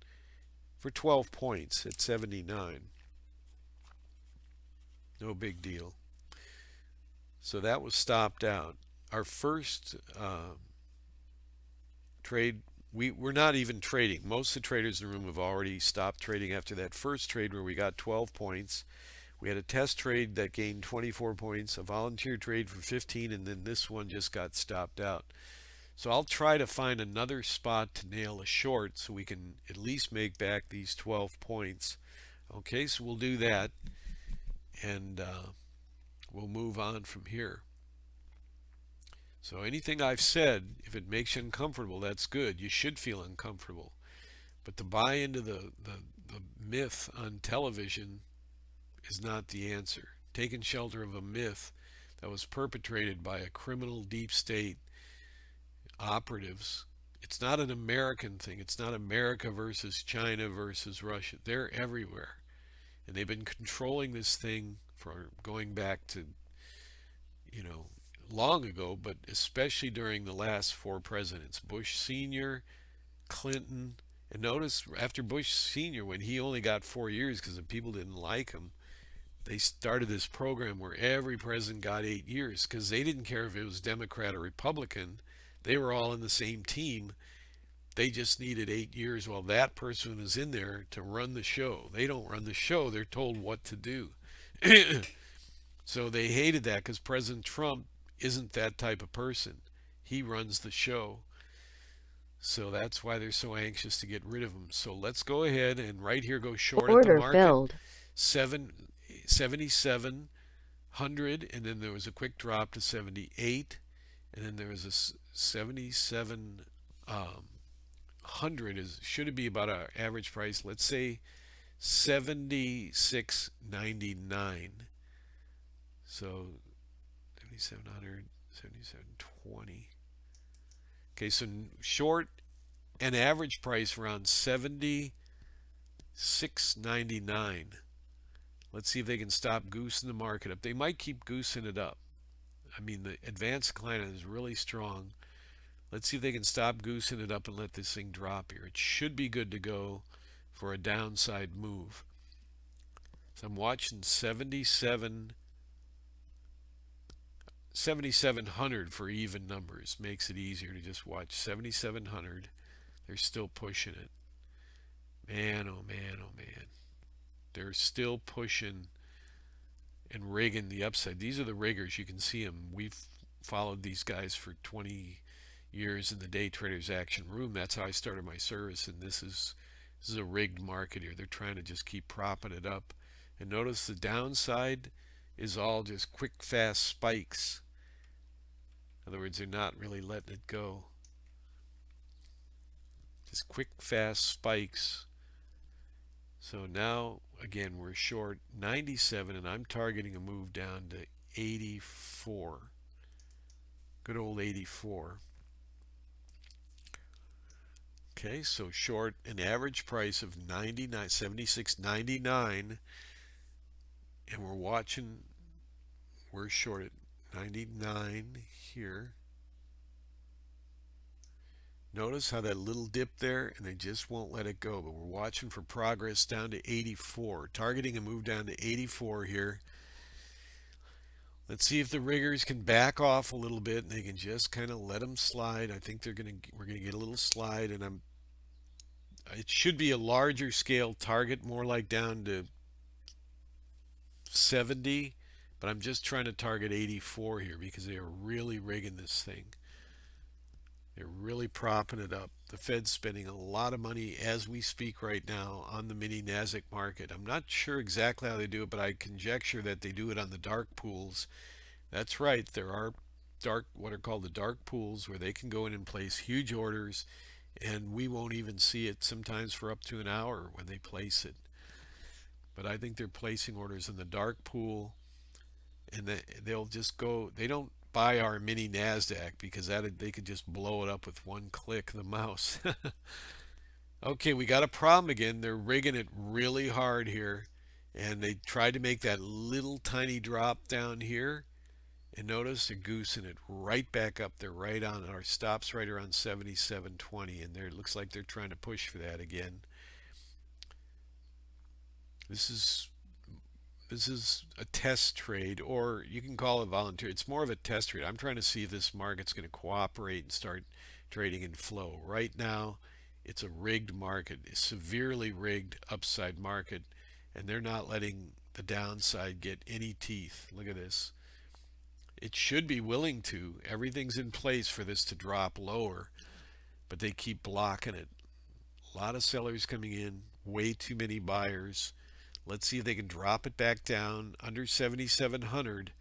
for 12 points at 79. No big deal. So that was stopped out. Our first uh, trade we, we're not even trading. Most of the traders in the room have already stopped trading after that first trade where we got 12 points. We had a test trade that gained 24 points, a volunteer trade for 15, and then this one just got stopped out. So I'll try to find another spot to nail a short so we can at least make back these 12 points. Okay, so we'll do that, and uh, we'll move on from here. So anything I've said, if it makes you uncomfortable, that's good. You should feel uncomfortable. But to buy into the, the, the myth on television is not the answer. Taking shelter of a myth that was perpetrated by a criminal deep state operatives. It's not an American thing. It's not America versus China versus Russia. They're everywhere. And they've been controlling this thing for going back to, you know, long ago, but especially during the last four presidents Bush Sr., Clinton, and notice after Bush Sr., when he only got four years because the people didn't like him, they started this program where every president got eight years because they didn't care if it was Democrat or Republican. They were all in the same team. They just needed eight years while that person is in there to run the show. They don't run the show, they're told what to do. so they hated that because President Trump isn't that type of person. He runs the show. So that's why they're so anxious to get rid of him. So let's go ahead and right here go short Order at the market. Filled. Seven, 7700 and then there was a quick drop to 78 and then there was a 77 um, hundred is should it be about our average price let's say 76.99 so 7700 7720 okay so short an average price around 76.99 let's see if they can stop goose in the market up. They might keep goosing it up. I mean the advanced decline is really strong. Let's see if they can stop goosing it up and let this thing drop here. It should be good to go for a downside move. So I'm watching 77 7700 for even numbers makes it easier to just watch 7700 they're still pushing it man oh man oh man they're still pushing and rigging the upside these are the riggers you can see them we've followed these guys for 20 years in the day traders action room. That's how I started my service. And this is this is a rigged market here. They're trying to just keep propping it up. And notice the downside is all just quick, fast spikes. In other words, they're not really letting it go. Just quick, fast spikes. So now, again, we're short 97, and I'm targeting a move down to 84. Good old 84. Okay, so short an average price of 99, 76.99, and we're watching. We're short at 99 here. Notice how that little dip there, and they just won't let it go. But we're watching for progress down to 84, targeting a move down to 84 here. Let's see if the riggers can back off a little bit and they can just kind of let them slide. I think they're going to we're going to get a little slide and I'm it should be a larger scale target, more like down to 70, but I'm just trying to target 84 here because they are really rigging this thing. They're really propping it up. The Fed's spending a lot of money as we speak right now on the mini NASDAQ market. I'm not sure exactly how they do it, but I conjecture that they do it on the dark pools. That's right. There are dark, what are called the dark pools, where they can go in and place huge orders and we won't even see it sometimes for up to an hour when they place it. But I think they're placing orders in the dark pool, and they'll just go. They don't buy our mini Nasdaq because that they could just blow it up with one click of the mouse. okay, we got a problem again. They're rigging it really hard here, and they tried to make that little tiny drop down here and notice they're goosing it right back up there, right on our stops right around 77.20. And there it looks like they're trying to push for that again. This is this is a test trade, or you can call it voluntary. It's more of a test trade. I'm trying to see if this market's going to cooperate and start trading in flow. Right now, it's a rigged market, a severely rigged upside market, and they're not letting the downside get any teeth. Look at this it should be willing to. Everything's in place for this to drop lower, but they keep blocking it. A lot of sellers coming in, way too many buyers. Let's see if they can drop it back down under 7,700.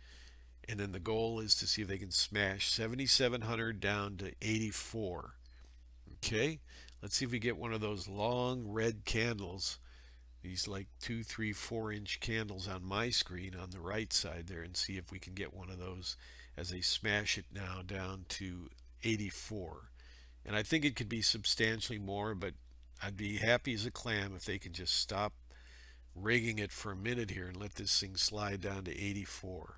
And then the goal is to see if they can smash 7,700 down to 84. Okay, let's see if we get one of those long red candles these like two, three, four inch candles on my screen on the right side there and see if we can get one of those as they smash it now down to 84. And I think it could be substantially more, but I'd be happy as a clam if they can just stop rigging it for a minute here and let this thing slide down to 84.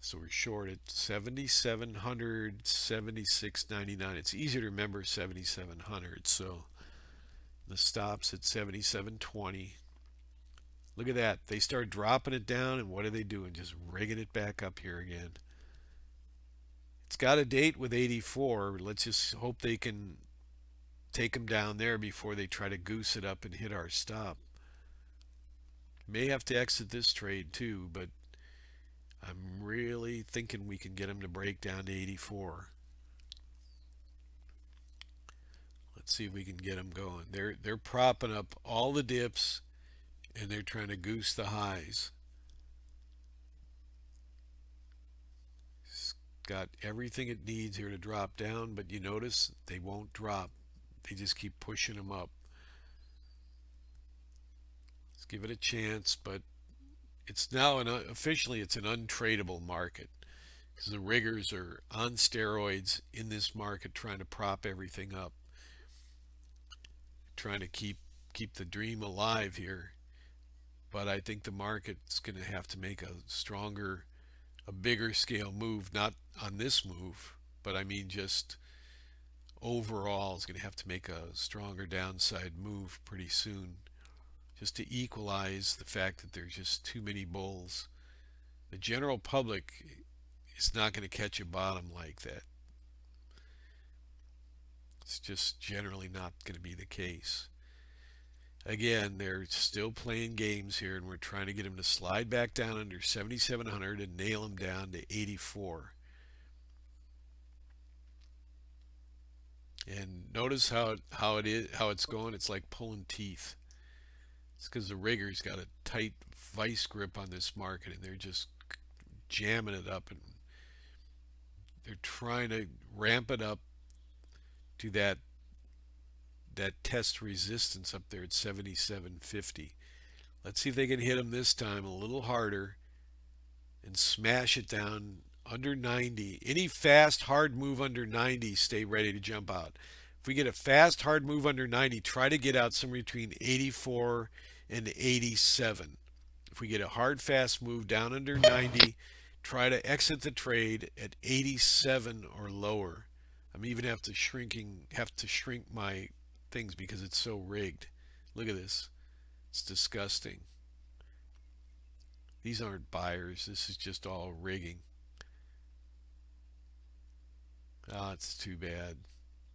So we're short at 7,700, 76.99. It's easier to remember 7,700. So the stops at 77.20. Look at that. They start dropping it down, and what are they doing? Just rigging it back up here again. It's got a date with 84. Let's just hope they can take them down there before they try to goose it up and hit our stop. May have to exit this trade too, but I'm really thinking we can get them to break down to 84. Let's see if we can get them going. They're they're propping up all the dips and they're trying to goose the highs. It's got everything it needs here to drop down, but you notice they won't drop. They just keep pushing them up. Let's give it a chance, but it's now an, officially it's an untradeable market because the riggers are on steroids in this market trying to prop everything up, trying to keep keep the dream alive here. But I think the market's going to have to make a stronger, a bigger scale move, not on this move, but I mean just overall is going to have to make a stronger downside move pretty soon just to equalize the fact that there's just too many bulls. The general public is not going to catch a bottom like that. It's just generally not going to be the case. Again, they're still playing games here, and we're trying to get them to slide back down under 7,700 and nail them down to 84. And notice how how it is how it's going. It's like pulling teeth. It's because the riggers got a tight vice grip on this market, and they're just jamming it up, and they're trying to ramp it up to that that test resistance up there at 77.50. Let's see if they can hit them this time a little harder and smash it down under 90. Any fast, hard move under 90, stay ready to jump out. If we get a fast, hard move under 90, try to get out somewhere between 84 and 87. If we get a hard, fast move down under 90, try to exit the trade at 87 or lower. I'm even have to shrinking have to shrink my things because it's so rigged. Look at this. It's disgusting. These aren't buyers. This is just all rigging. Oh, it's too bad.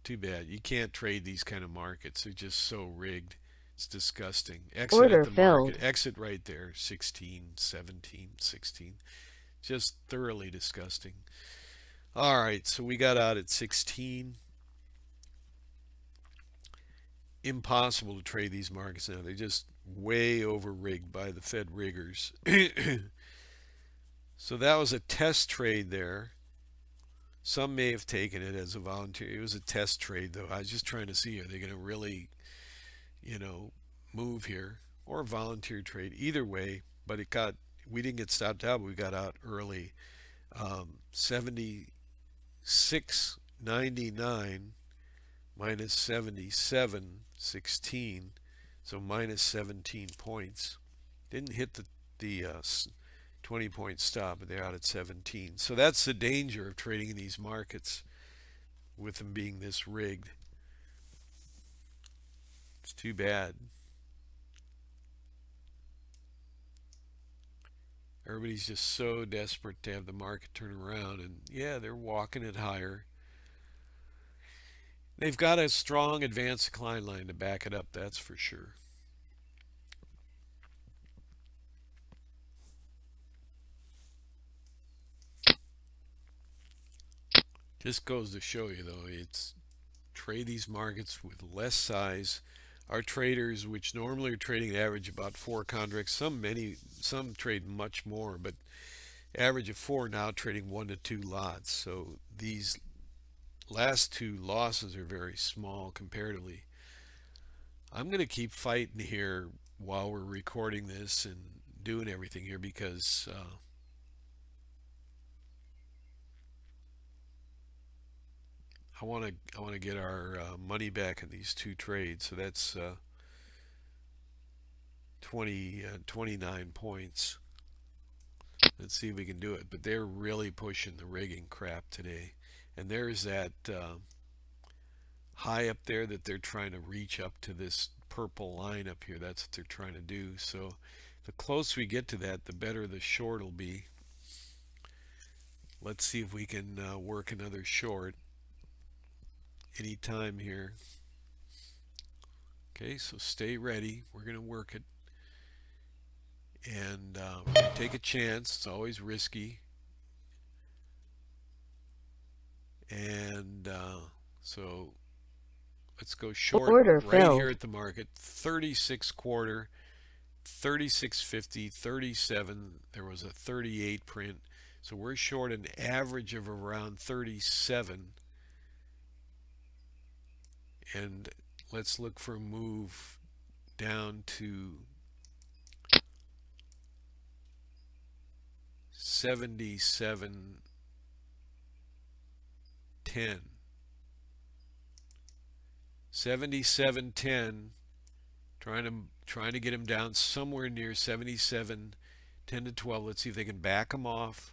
Too bad. You can't trade these kind of markets. They're just so rigged. It's disgusting. Exit Order at the filled. market. Exit right there. 16, 17, 16. Just thoroughly disgusting. All right, so we got out at 16. Impossible to trade these markets now. They're just way over rigged by the Fed riggers. so that was a test trade there. Some may have taken it as a volunteer. It was a test trade, though. I was just trying to see are they going to really, you know, move here or volunteer trade. Either way, but it got we didn't get stopped out, but we got out early. Um, 76.99 minus 77.16, so minus 17 points. Didn't hit the the uh, 20 point stop, but they're out at 17. So that's the danger of trading in these markets with them being this rigged. It's too bad. Everybody's just so desperate to have the market turn around, and yeah, they're walking it higher. They've got a strong advanced decline line to back it up, that's for sure. Just goes to show you, though, it's trade these markets with less size. Our traders, which normally are trading average about four contracts, some many, some trade much more, but average of four now trading one to two lots. So these last two losses are very small comparatively. I'm going to keep fighting here while we're recording this and doing everything here because uh, I want to I want to get our uh, money back in these two trades. So that's uh, 20, uh, 29 points. Let's see if we can do it. But they're really pushing the rigging crap today. And there's that uh, high up there that they're trying to reach up to this purple line up here. That's what they're trying to do. So the closer we get to that, the better the short will be. Let's see if we can uh, work another short anytime here. Okay, so stay ready. We're going to work it. And uh, take a chance. It's always risky. And uh, so let's go short Order right filled. here at the market. 36 quarter, 36.50, 37. There was a 38 print. So we're short an average of around 37. And let's look for a move down to 77 10 77 10 trying to trying to get him down somewhere near 77 10 to 12 let's see if they can back him off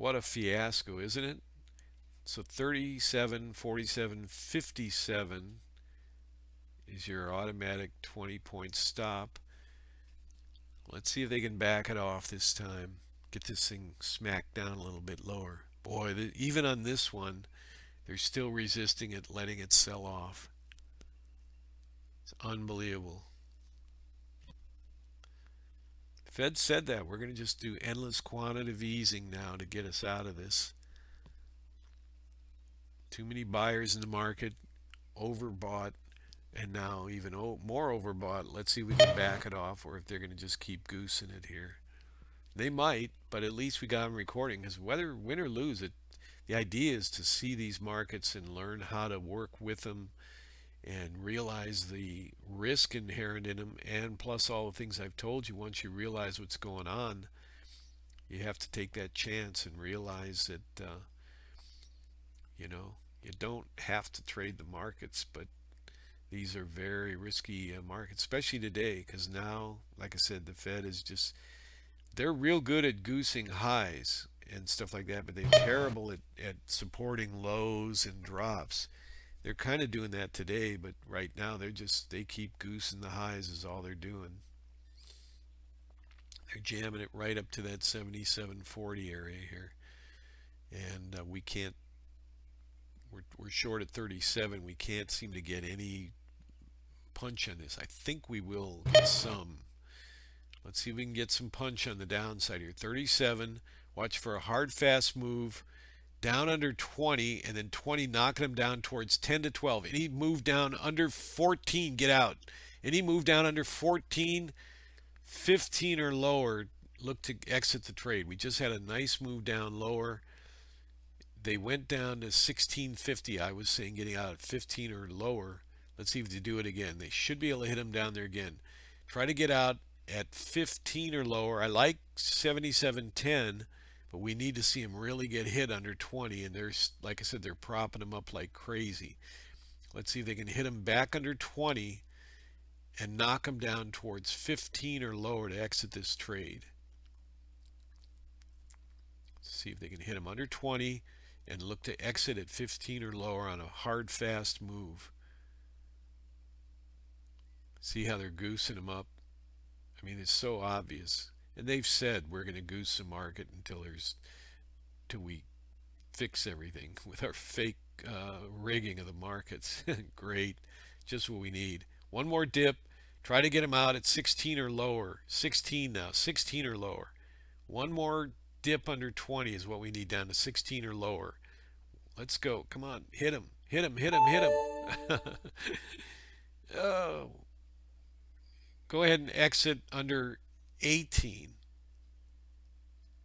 What a fiasco, isn't it? So 37, 47, 57 is your automatic 20 point stop. Let's see if they can back it off this time. Get this thing smacked down a little bit lower. Boy, the, even on this one, they're still resisting it, letting it sell off. It's unbelievable. Fed said that. We're going to just do endless quantitative easing now to get us out of this. Too many buyers in the market, overbought, and now even more overbought. Let's see if we can back it off or if they're going to just keep goosing it here. They might, but at least we got them recording because whether win or lose, it, the idea is to see these markets and learn how to work with them and realize the risk inherent in them and plus all the things I've told you once you realize what's going on you have to take that chance and realize that uh, you know you don't have to trade the markets but these are very risky uh, markets especially today because now like I said the Fed is just they're real good at goosing highs and stuff like that but they're terrible at, at supporting lows and drops they're kind of doing that today, but right now they're just they keep goosing the highs is all they're doing. They're jamming it right up to that 77.40 area here, and uh, we can't. We're we're short at 37. We can't seem to get any punch on this. I think we will get some. Let's see if we can get some punch on the downside here. 37. Watch for a hard, fast move down under 20 and then 20 knocking him down towards 10 to 12 and he moved down under 14 get out. And he moved down under 14 15 or lower look to exit the trade. We just had a nice move down lower. They went down to 1650 I was saying getting out at 15 or lower. Let's see if they do it again. They should be able to hit them down there again. Try to get out at 15 or lower. I like 7710 but we need to see him really get hit under 20 and there's like I said they're propping him up like crazy. Let's see if they can hit him back under 20 and knock him down towards 15 or lower to exit this trade. Let's see if they can hit him under 20 and look to exit at 15 or lower on a hard fast move. See how they're goosing him up? I mean it's so obvious and they've said we're going to goose the market until there's till we fix everything with our fake uh, rigging of the markets. Great, just what we need. One more dip. Try to get them out at 16 or lower. 16 now, 16 or lower. One more dip under 20 is what we need down to 16 or lower. Let's go. Come on, hit him, hit him, hit him, hit him. oh. Go ahead and exit under 18.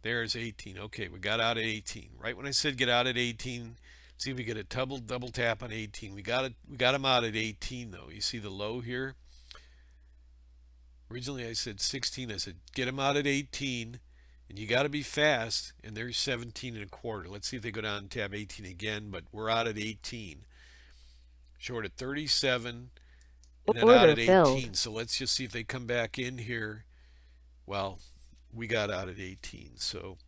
There's 18. Okay, we got out at 18. Right when I said get out at 18, see if we get a double double tap on 18. We got it. We got him out at 18 though. You see the low here. Originally I said 16. I said get him out at 18, And you got to be fast, and there's 17 and a quarter. Let's see if they go down and tab 18 again, but we're out at 18. Short at 37, and then Order out at 18. Filled. So let's just see if they come back in here. Well, we got out at 18, so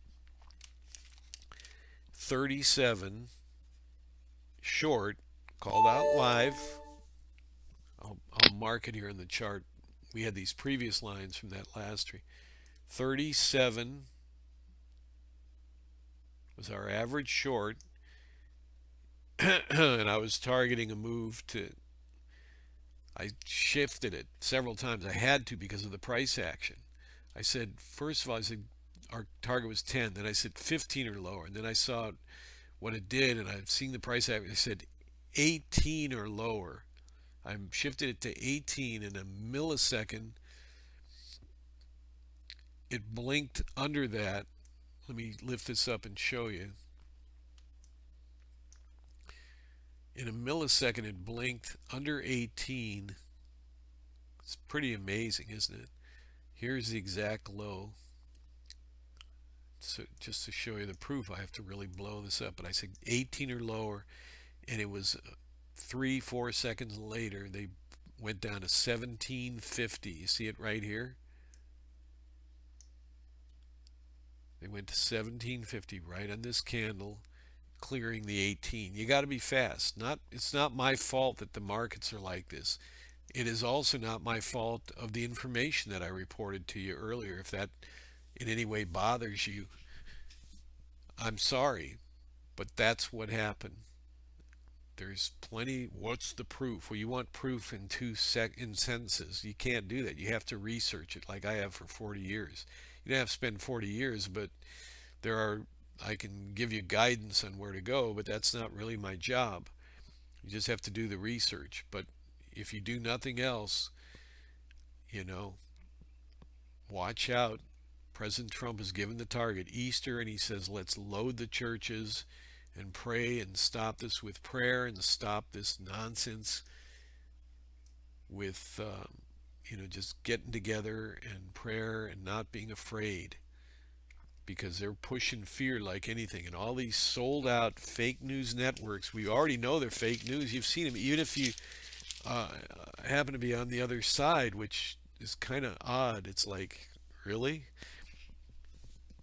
37 short, called out live. I'll, I'll mark it here in the chart. We had these previous lines from that last tree. 37 was our average short. and I was targeting a move to, I shifted it several times. I had to because of the price action. I said, first of all, I said our target was 10. Then I said 15 or lower. And then I saw what it did, and I've seen the price. I said 18 or lower. I shifted it to 18 in a millisecond. It blinked under that. Let me lift this up and show you. In a millisecond, it blinked under 18. It's pretty amazing, isn't it? Here's the exact low. So just to show you the proof, I have to really blow this up. But I said 18 or lower, and it was uh, three, four seconds later, they went down to 1750. You see it right here? They went to 1750 right on this candle, clearing the 18. You got to be fast. Not it's not my fault that the markets are like this. It is also not my fault of the information that I reported to you earlier. If that in any way bothers you, I'm sorry, but that's what happened. There's plenty. What's the proof? Well, you want proof in two sec in sentences. You can't do that. You have to research it, like I have for 40 years. You don't have to spend 40 years, but there are. I can give you guidance on where to go, but that's not really my job. You just have to do the research. But if you do nothing else, you know, watch out. President Trump has given the target Easter, and he says, let's load the churches and pray and stop this with prayer and stop this nonsense with, uh, you know, just getting together and prayer and not being afraid because they're pushing fear like anything. And all these sold out fake news networks, we already know they're fake news. You've seen them, even if you uh, happen to be on the other side, which is kind of odd. It's like, really?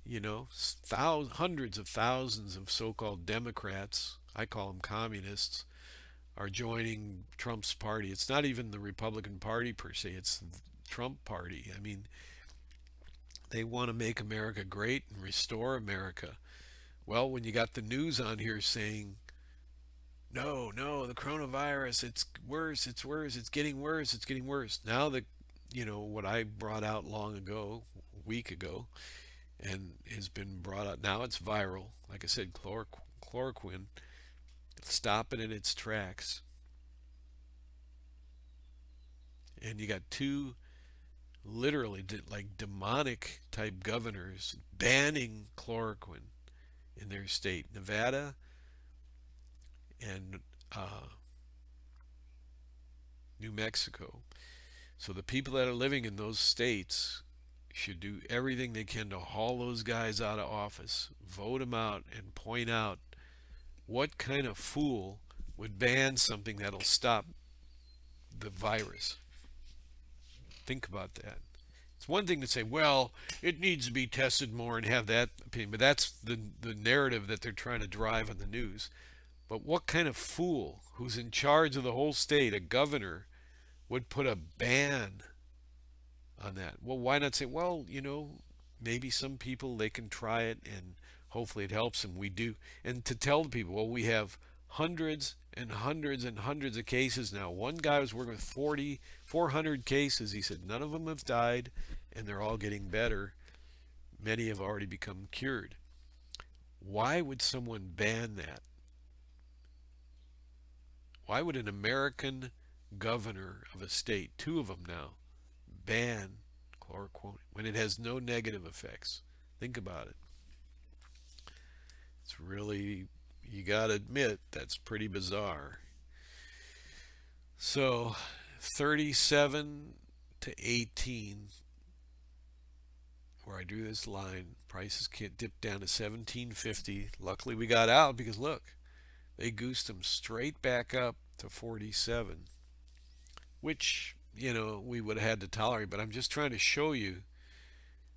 You know, thousands, hundreds of thousands of so-called Democrats, I call them communists, are joining Trump's party. It's not even the Republican Party per se, it's the Trump party. I mean, they want to make America great and restore America. Well, when you got the news on here saying no, no, the coronavirus, it's worse, it's worse, it's getting worse, it's getting worse. Now the, you know, what I brought out long ago, a week ago, and has been brought out, now it's viral. Like I said, chlor chloroquine, stop it in its tracks. And you got two literally like demonic type governors banning chloroquine in their state. Nevada and uh, New Mexico. So the people that are living in those states should do everything they can to haul those guys out of office, vote them out, and point out what kind of fool would ban something that'll stop the virus. Think about that. It's one thing to say, well, it needs to be tested more and have that opinion, but that's the, the narrative that they're trying to drive on the news. But what kind of fool who's in charge of the whole state, a governor, would put a ban on that? Well, why not say, well, you know, maybe some people, they can try it and hopefully it helps them. We do. And to tell the people, well, we have hundreds and hundreds and hundreds of cases now. One guy was working with 40, 400 cases. He said none of them have died and they're all getting better. Many have already become cured. Why would someone ban that? Why would an American governor of a state, two of them now, ban chloroquine when it has no negative effects? Think about it. It's really, you got to admit, that's pretty bizarre. So 37 to 18, where I drew this line. Prices can't dip down to 1750. Luckily we got out because look, they goosed them straight back up to 47, which, you know, we would have had to tolerate. But I'm just trying to show you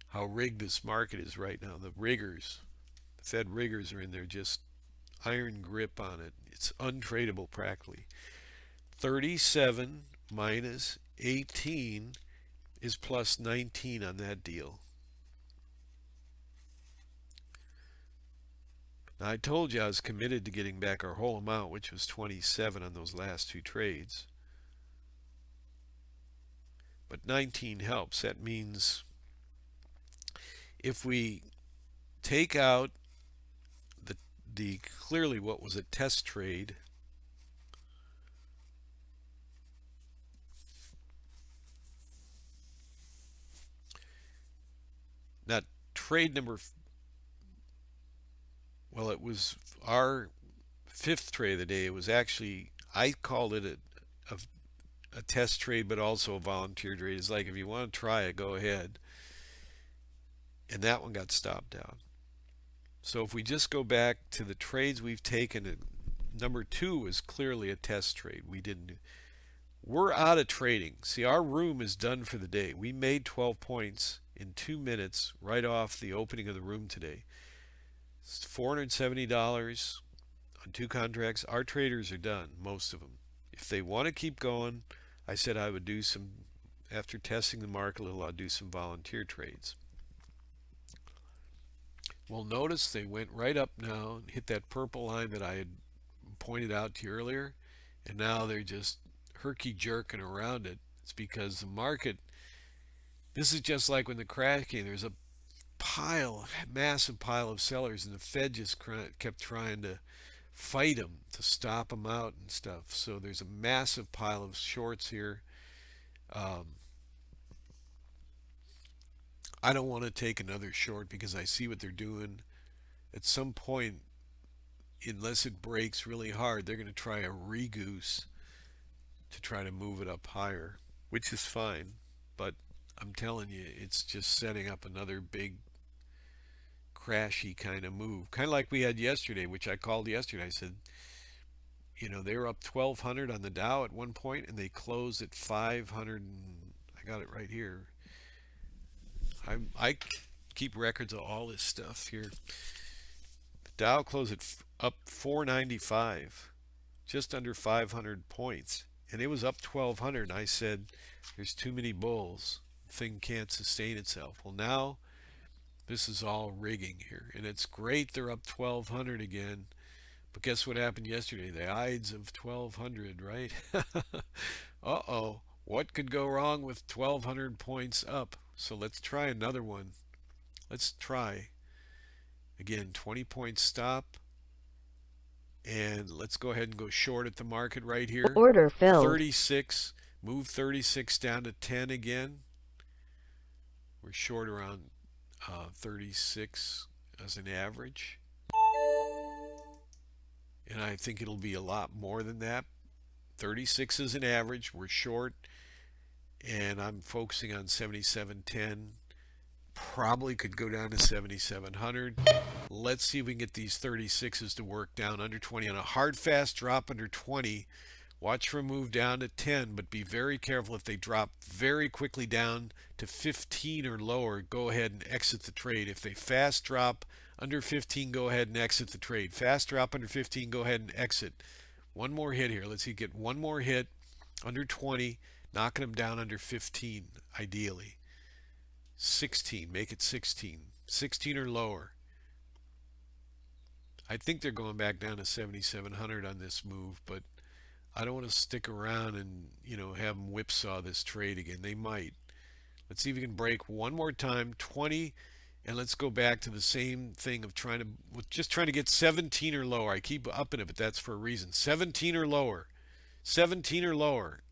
how rigged this market is right now. The riggers, the Fed riggers are in there just iron grip on it. It's untradeable practically. 37 minus 18 is plus 19 on that deal. Now I told you I was committed to getting back our whole amount, which was 27 on those last two trades. But 19 helps. That means if we take out the, the clearly what was a test trade, not trade number well, it was our fifth trade of the day. It was actually, I called it a, a, a test trade, but also a volunteer trade. It's like, if you want to try it, go ahead. And that one got stopped out. So if we just go back to the trades we've taken, number two is clearly a test trade. We didn't, we're out of trading. See, our room is done for the day. We made 12 points in two minutes right off the opening of the room today. It's $470 on two contracts. Our traders are done, most of them. If they want to keep going, I said I would do some, after testing the market a little, I'll do some volunteer trades. Well, notice they went right up now and hit that purple line that I had pointed out to you earlier. And now they're just herky jerking around it. It's because the market, this is just like when the crash came. There's a pile, massive pile of sellers, and the Fed just kept trying to fight them to stop them out and stuff. So there's a massive pile of shorts here. Um, I don't want to take another short because I see what they're doing. At some point, unless it breaks really hard, they're going to try a regoose to try to move it up higher, which is fine. But I'm telling you, it's just setting up another big crashy kind of move. Kind of like we had yesterday, which I called yesterday. I said, you know, they were up 1200 on the Dow at one point and they closed at 500. And I got it right here. I, I keep records of all this stuff here. The Dow closed at up 495, just under 500 points. And it was up 1200. And I said, there's too many bulls. Thing can't sustain itself. Well, now this is all rigging here. And it's great they're up 1200 again. But guess what happened yesterday? The Ides of 1200, right? Uh-oh. What could go wrong with 1200 points up? So let's try another one. Let's try. Again, 20 point stop. And let's go ahead and go short at the market right here. Order filled. 36. Move 36 down to 10 again. We're short around uh, 36 as an average. And I think it'll be a lot more than that. 36 is an average. We're short. And I'm focusing on 7710. Probably could go down to 7700. Let's see if we can get these 36s to work down under 20. On a hard fast drop under 20, Watch for a move down to 10, but be very careful if they drop very quickly down to 15 or lower, go ahead and exit the trade. If they fast drop under 15, go ahead and exit the trade. Fast drop under 15, go ahead and exit. One more hit here. Let's see, get one more hit under 20, knocking them down under 15, ideally. 16, make it 16. 16 or lower. I think they're going back down to 7,700 on this move, but I don't want to stick around and, you know, have them whipsaw this trade again. They might. Let's see if we can break one more time. 20, and let's go back to the same thing of trying to, just trying to get 17 or lower. I keep upping it, but that's for a reason. 17 or lower. 17 or lower.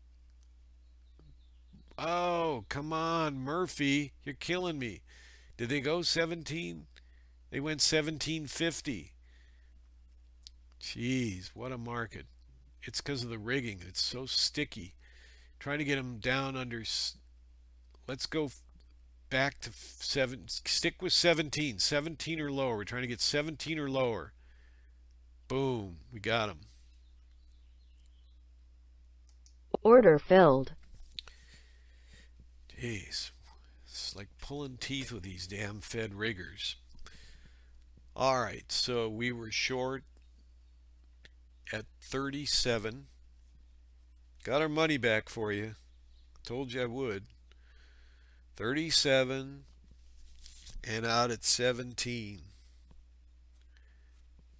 Oh, come on, Murphy. You're killing me. Did they go 17? They went 1750. Jeez, what a market it's because of the rigging. It's so sticky. Trying to get them down under, let's go back to seven. Stick with 17. 17 or lower. We're trying to get 17 or lower. Boom. We got them. Order filled. Jeez. It's like pulling teeth with these damn Fed riggers. All right, so we were short at 37. Got our money back for you. Told you I would. 37 and out at 17.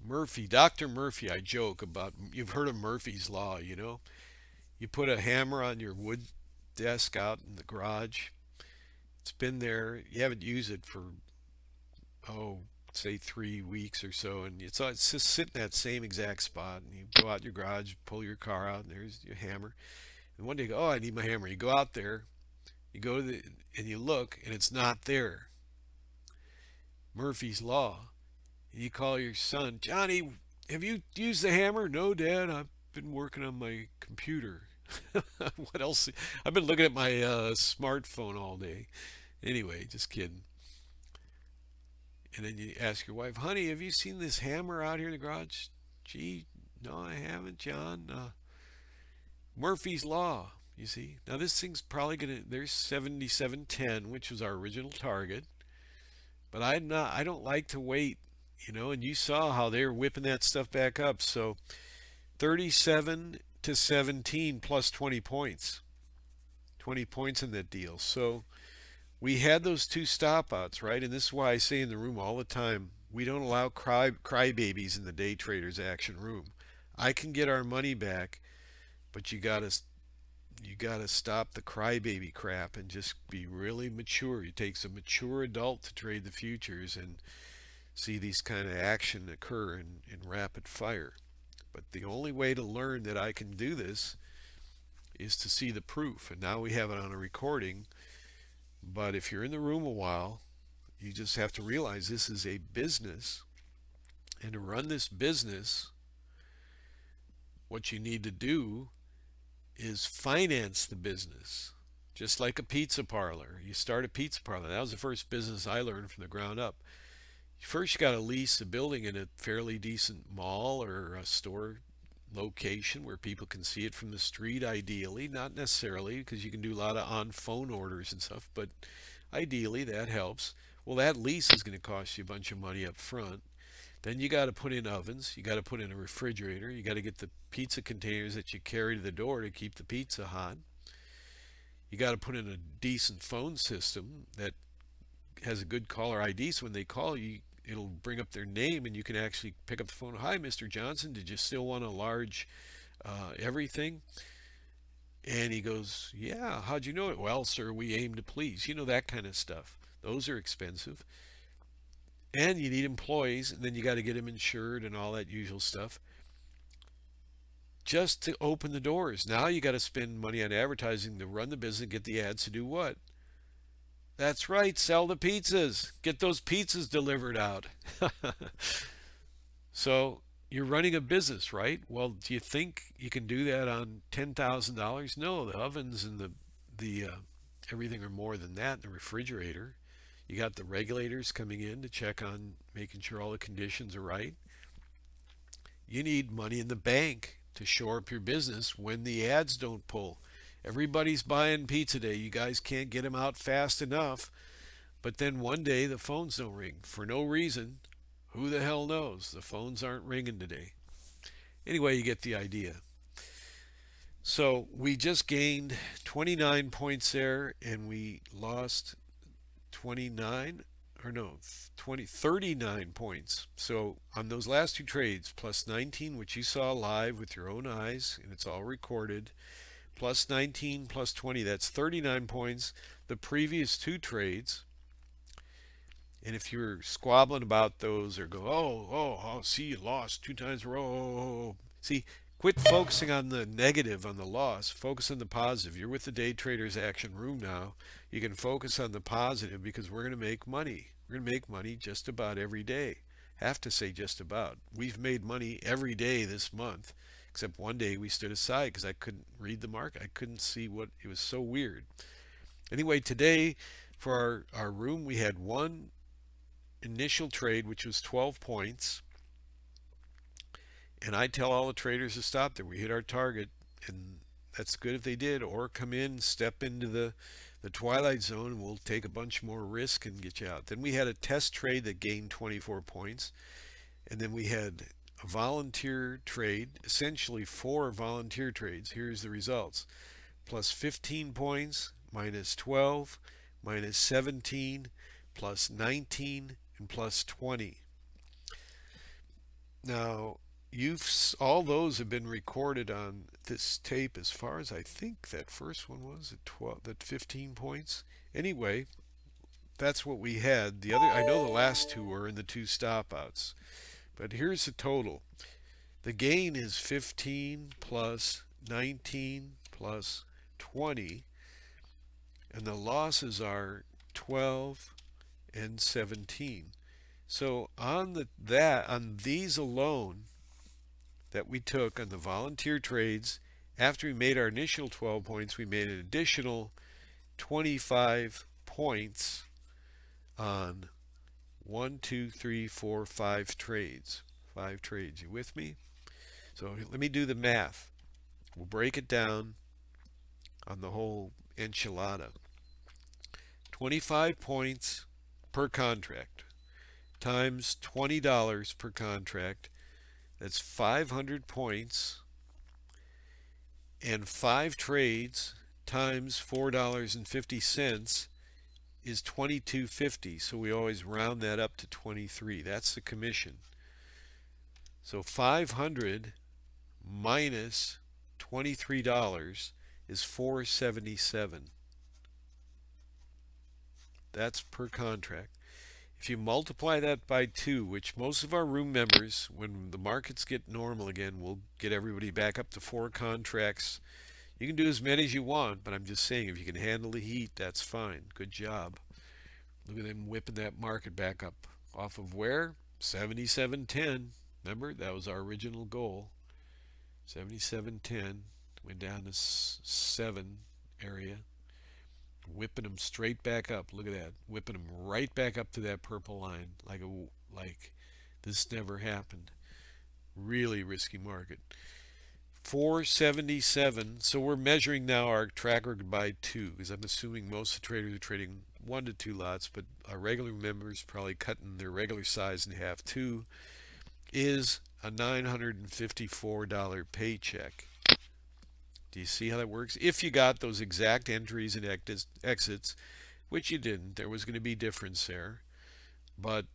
Murphy, Dr. Murphy, I joke about, you've heard of Murphy's Law, you know? You put a hammer on your wood desk out in the garage. It's been there. You haven't used it for, oh, say three weeks or so, and it's, it's just sitting that same exact spot. And you go out your garage, pull your car out, and there's your hammer. And one day you go, oh, I need my hammer. You go out there, you go to the, and you look, and it's not there. Murphy's Law. And you call your son, Johnny, have you used the hammer? No, Dad, I've been working on my computer. what else? I've been looking at my uh, smartphone all day. Anyway, just kidding. And then you ask your wife, honey, have you seen this hammer out here in the garage? Gee, no, I haven't, John. Uh, Murphy's Law, you see. Now this thing's probably going to, there's 7710, which was our original target. But I'm not, I don't like to wait, you know, and you saw how they're whipping that stuff back up. So 37 to 17 plus 20 points. 20 points in that deal. So we had those two stop outs, right? And this is why I say in the room all the time, we don't allow cry crybabies in the day traders action room. I can get our money back, but you gotta you gotta stop the crybaby crap and just be really mature. It takes a mature adult to trade the futures and see these kind of action occur in, in rapid fire. But the only way to learn that I can do this is to see the proof. And now we have it on a recording but if you're in the room a while, you just have to realize this is a business. And to run this business, what you need to do is finance the business. Just like a pizza parlor. You start a pizza parlor. That was the first business I learned from the ground up. First, you got to lease a building in a fairly decent mall or a store location where people can see it from the street ideally not necessarily because you can do a lot of on phone orders and stuff but ideally that helps. Well that lease is going to cost you a bunch of money up front then you got to put in ovens you got to put in a refrigerator you got to get the pizza containers that you carry to the door to keep the pizza hot. You got to put in a decent phone system that has a good caller ID so when they call you it'll bring up their name and you can actually pick up the phone. Hi, Mr. Johnson, did you still want a large uh, everything? And he goes, yeah, how'd you know it? Well, sir, we aim to please. You know, that kind of stuff. Those are expensive. And you need employees, and then you got to get them insured and all that usual stuff. Just to open the doors. Now you got to spend money on advertising to run the business, get the ads to do what? That's right, sell the pizzas. Get those pizzas delivered out. so you're running a business, right? Well, do you think you can do that on $10,000? No, the ovens and the, the uh, everything are more than that, the refrigerator. You got the regulators coming in to check on making sure all the conditions are right. You need money in the bank to shore up your business when the ads don't pull. Everybody's buying pizza day. You guys can't get them out fast enough. But then one day the phones don't ring for no reason. Who the hell knows? The phones aren't ringing today. Anyway, you get the idea. So we just gained 29 points there and we lost 29 or no 20 39 points so on those last two trades plus 19 which you saw live with your own eyes and it's all recorded plus 19 plus 20 that's 39 points the previous two trades. And if you're squabbling about those or go oh oh oh see you lost two times in a row oh, oh, oh. oh. see quit focusing on the negative on the loss focus on the positive. You're with the day traders action room now. You can focus on the positive because we're going to make money. We're going to make money just about every day. Have to say just about. We've made money every day this month Except one day we stood aside because I couldn't read the mark. I couldn't see what it was so weird. Anyway, today For our, our room, we had one initial trade, which was 12 points. And I tell all the traders to stop there. We hit our target, and that's good if they did, or come in, step into the, the twilight zone, and we'll take a bunch more risk and get you out. Then we had a test trade that gained 24 points. And then we had a volunteer trade, essentially four volunteer trades. Here's the results. Plus 15 points, minus 12, minus 17, plus 19, and plus 20. Now, you've all those have been recorded on this tape as far as I think that first one was at 12 that 15 points anyway that's what we had the other I know the last two were in the two stop outs but here's the total. The gain is 15 plus 19 plus 20. And the losses are 12 and 17. So on the that on these alone that we took on the volunteer trades, after we made our initial 12 points, we made an additional 25 points on one, two, three, four, five trades. Five trades. You with me? So let me do the math. We'll break it down on the whole enchilada. 25 points per contract times $20 per contract. That's 500 points and five trades times $4.50 is 2250 so we always round that up to 23 that's the commission. So 500 minus $23 is 477 that's per contract. If you multiply that by two which most of our room members when the markets get normal again will get everybody back up to four contracts you can do as many as you want, but I'm just saying if you can handle the heat, that's fine. Good job. Look at them whipping that market back up off of where? 77.10. Remember, that was our original goal. 77.10. Went down to 7 area. Whipping them straight back up. Look at that. Whipping them right back up to that purple line. Like, a, like this never happened. Really risky market. 477. So we're measuring now our tracker by two, because I'm assuming most of the traders are trading one to two lots, but our regular members probably cutting their regular size in half. Two is a $954 paycheck. Do you see how that works? If you got those exact entries and exits, which you didn't, there was going to be difference there. But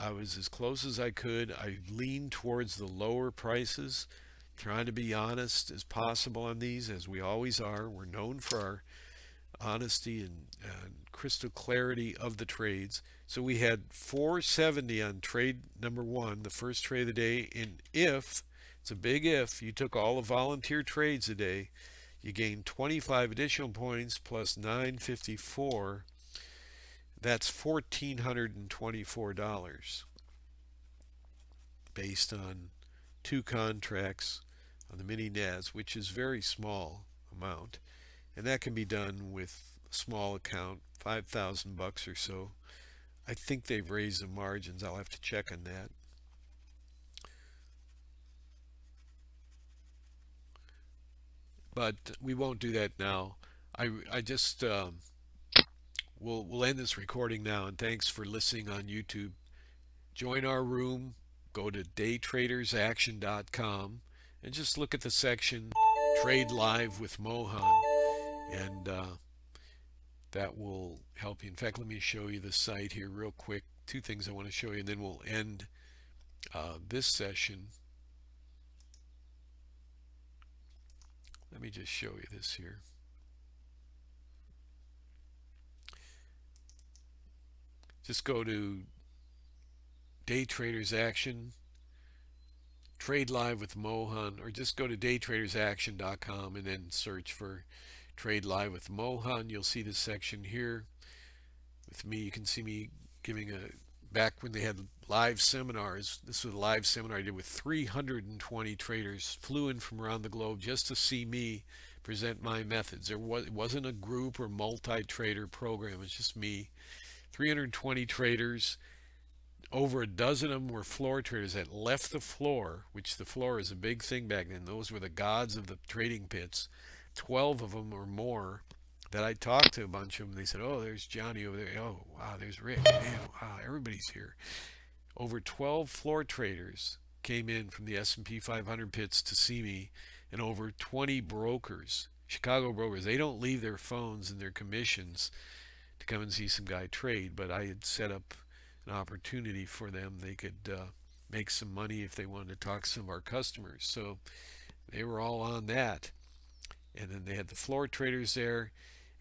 I was as close as I could. I leaned towards the lower prices trying to be honest as possible on these, as we always are. We're known for our honesty and, and crystal clarity of the trades. So we had 470 on trade number one, the first trade of the day. And if, it's a big if, you took all the volunteer trades today, you gained 25 additional points plus 954. That's $1,424 based on two contracts on the mini NAS, which is very small amount. And that can be done with a small account, 5,000 bucks or so. I think they've raised the margins. I'll have to check on that. But we won't do that now. I, I just, um, we'll, we'll end this recording now. And thanks for listening on YouTube. Join our room. Go to daytradersaction.com and just look at the section Trade Live with Mohan and uh, that will help you. In fact, let me show you the site here real quick. Two things I want to show you and then we'll end uh, this session. Let me just show you this here. Just go to Day Traders Action Trade Live with Mohan, or just go to daytradersaction.com and then search for Trade Live with Mohan. You'll see this section here with me. You can see me giving a back when they had live seminars. This was a live seminar I did with 320 traders, flew in from around the globe just to see me present my methods. There was, it wasn't a group or multi-trader program. It was just me. 320 traders. Over a dozen of them were floor traders that left the floor, which the floor is a big thing back then. Those were the gods of the trading pits. 12 of them or more that I talked to a bunch of them. They said, oh, there's Johnny over there. Oh, wow, there's Rick. Man, wow, everybody's here. Over 12 floor traders came in from the S&P 500 pits to see me and over 20 brokers, Chicago brokers. They don't leave their phones and their commissions to come and see some guy trade, but I had set up an opportunity for them. They could uh, make some money if they wanted to talk to some of our customers. So they were all on that. And then they had the floor traders there.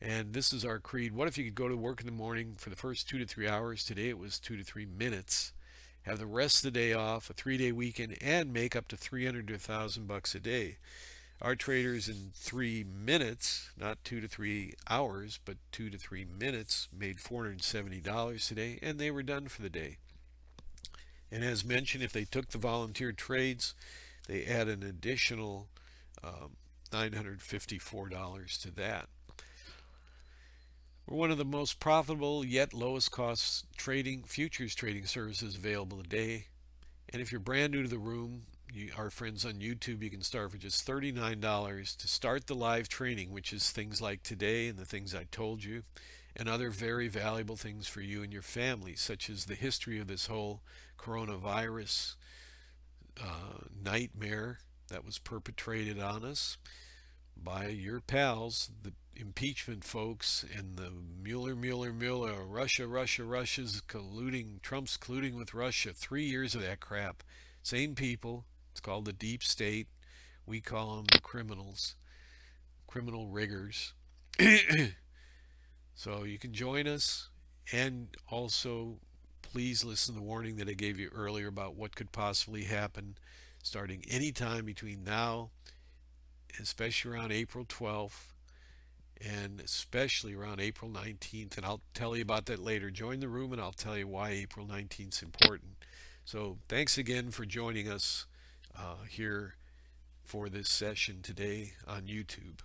And this is our creed. What if you could go to work in the morning for the first two to three hours? Today it was two to three minutes. Have the rest of the day off, a three-day weekend, and make up to 300 to 1,000 bucks a day. Our traders in three minutes, not two to three hours, but two to three minutes, made $470 today, and they were done for the day. And as mentioned, if they took the volunteer trades, they add an additional um, $954 to that. We're one of the most profitable yet lowest cost trading futures trading services available today. And if you're brand new to the room, you, our friends on YouTube, you can start for just $39 to start the live training, which is things like today and the things I told you, and other very valuable things for you and your family, such as the history of this whole coronavirus uh, nightmare that was perpetrated on us by your pals, the impeachment folks, and the Mueller, Mueller, Mueller, Russia, Russia, Russia's colluding, Trump's colluding with Russia. Three years of that crap. Same people. It's called the deep state. We call them the criminals, criminal riggers. so you can join us and also please listen to the warning that I gave you earlier about what could possibly happen starting anytime between now especially around April 12th and especially around April 19th. And I'll tell you about that later. Join the room and I'll tell you why April 19th is important. So thanks again for joining us uh, here for this session today on YouTube.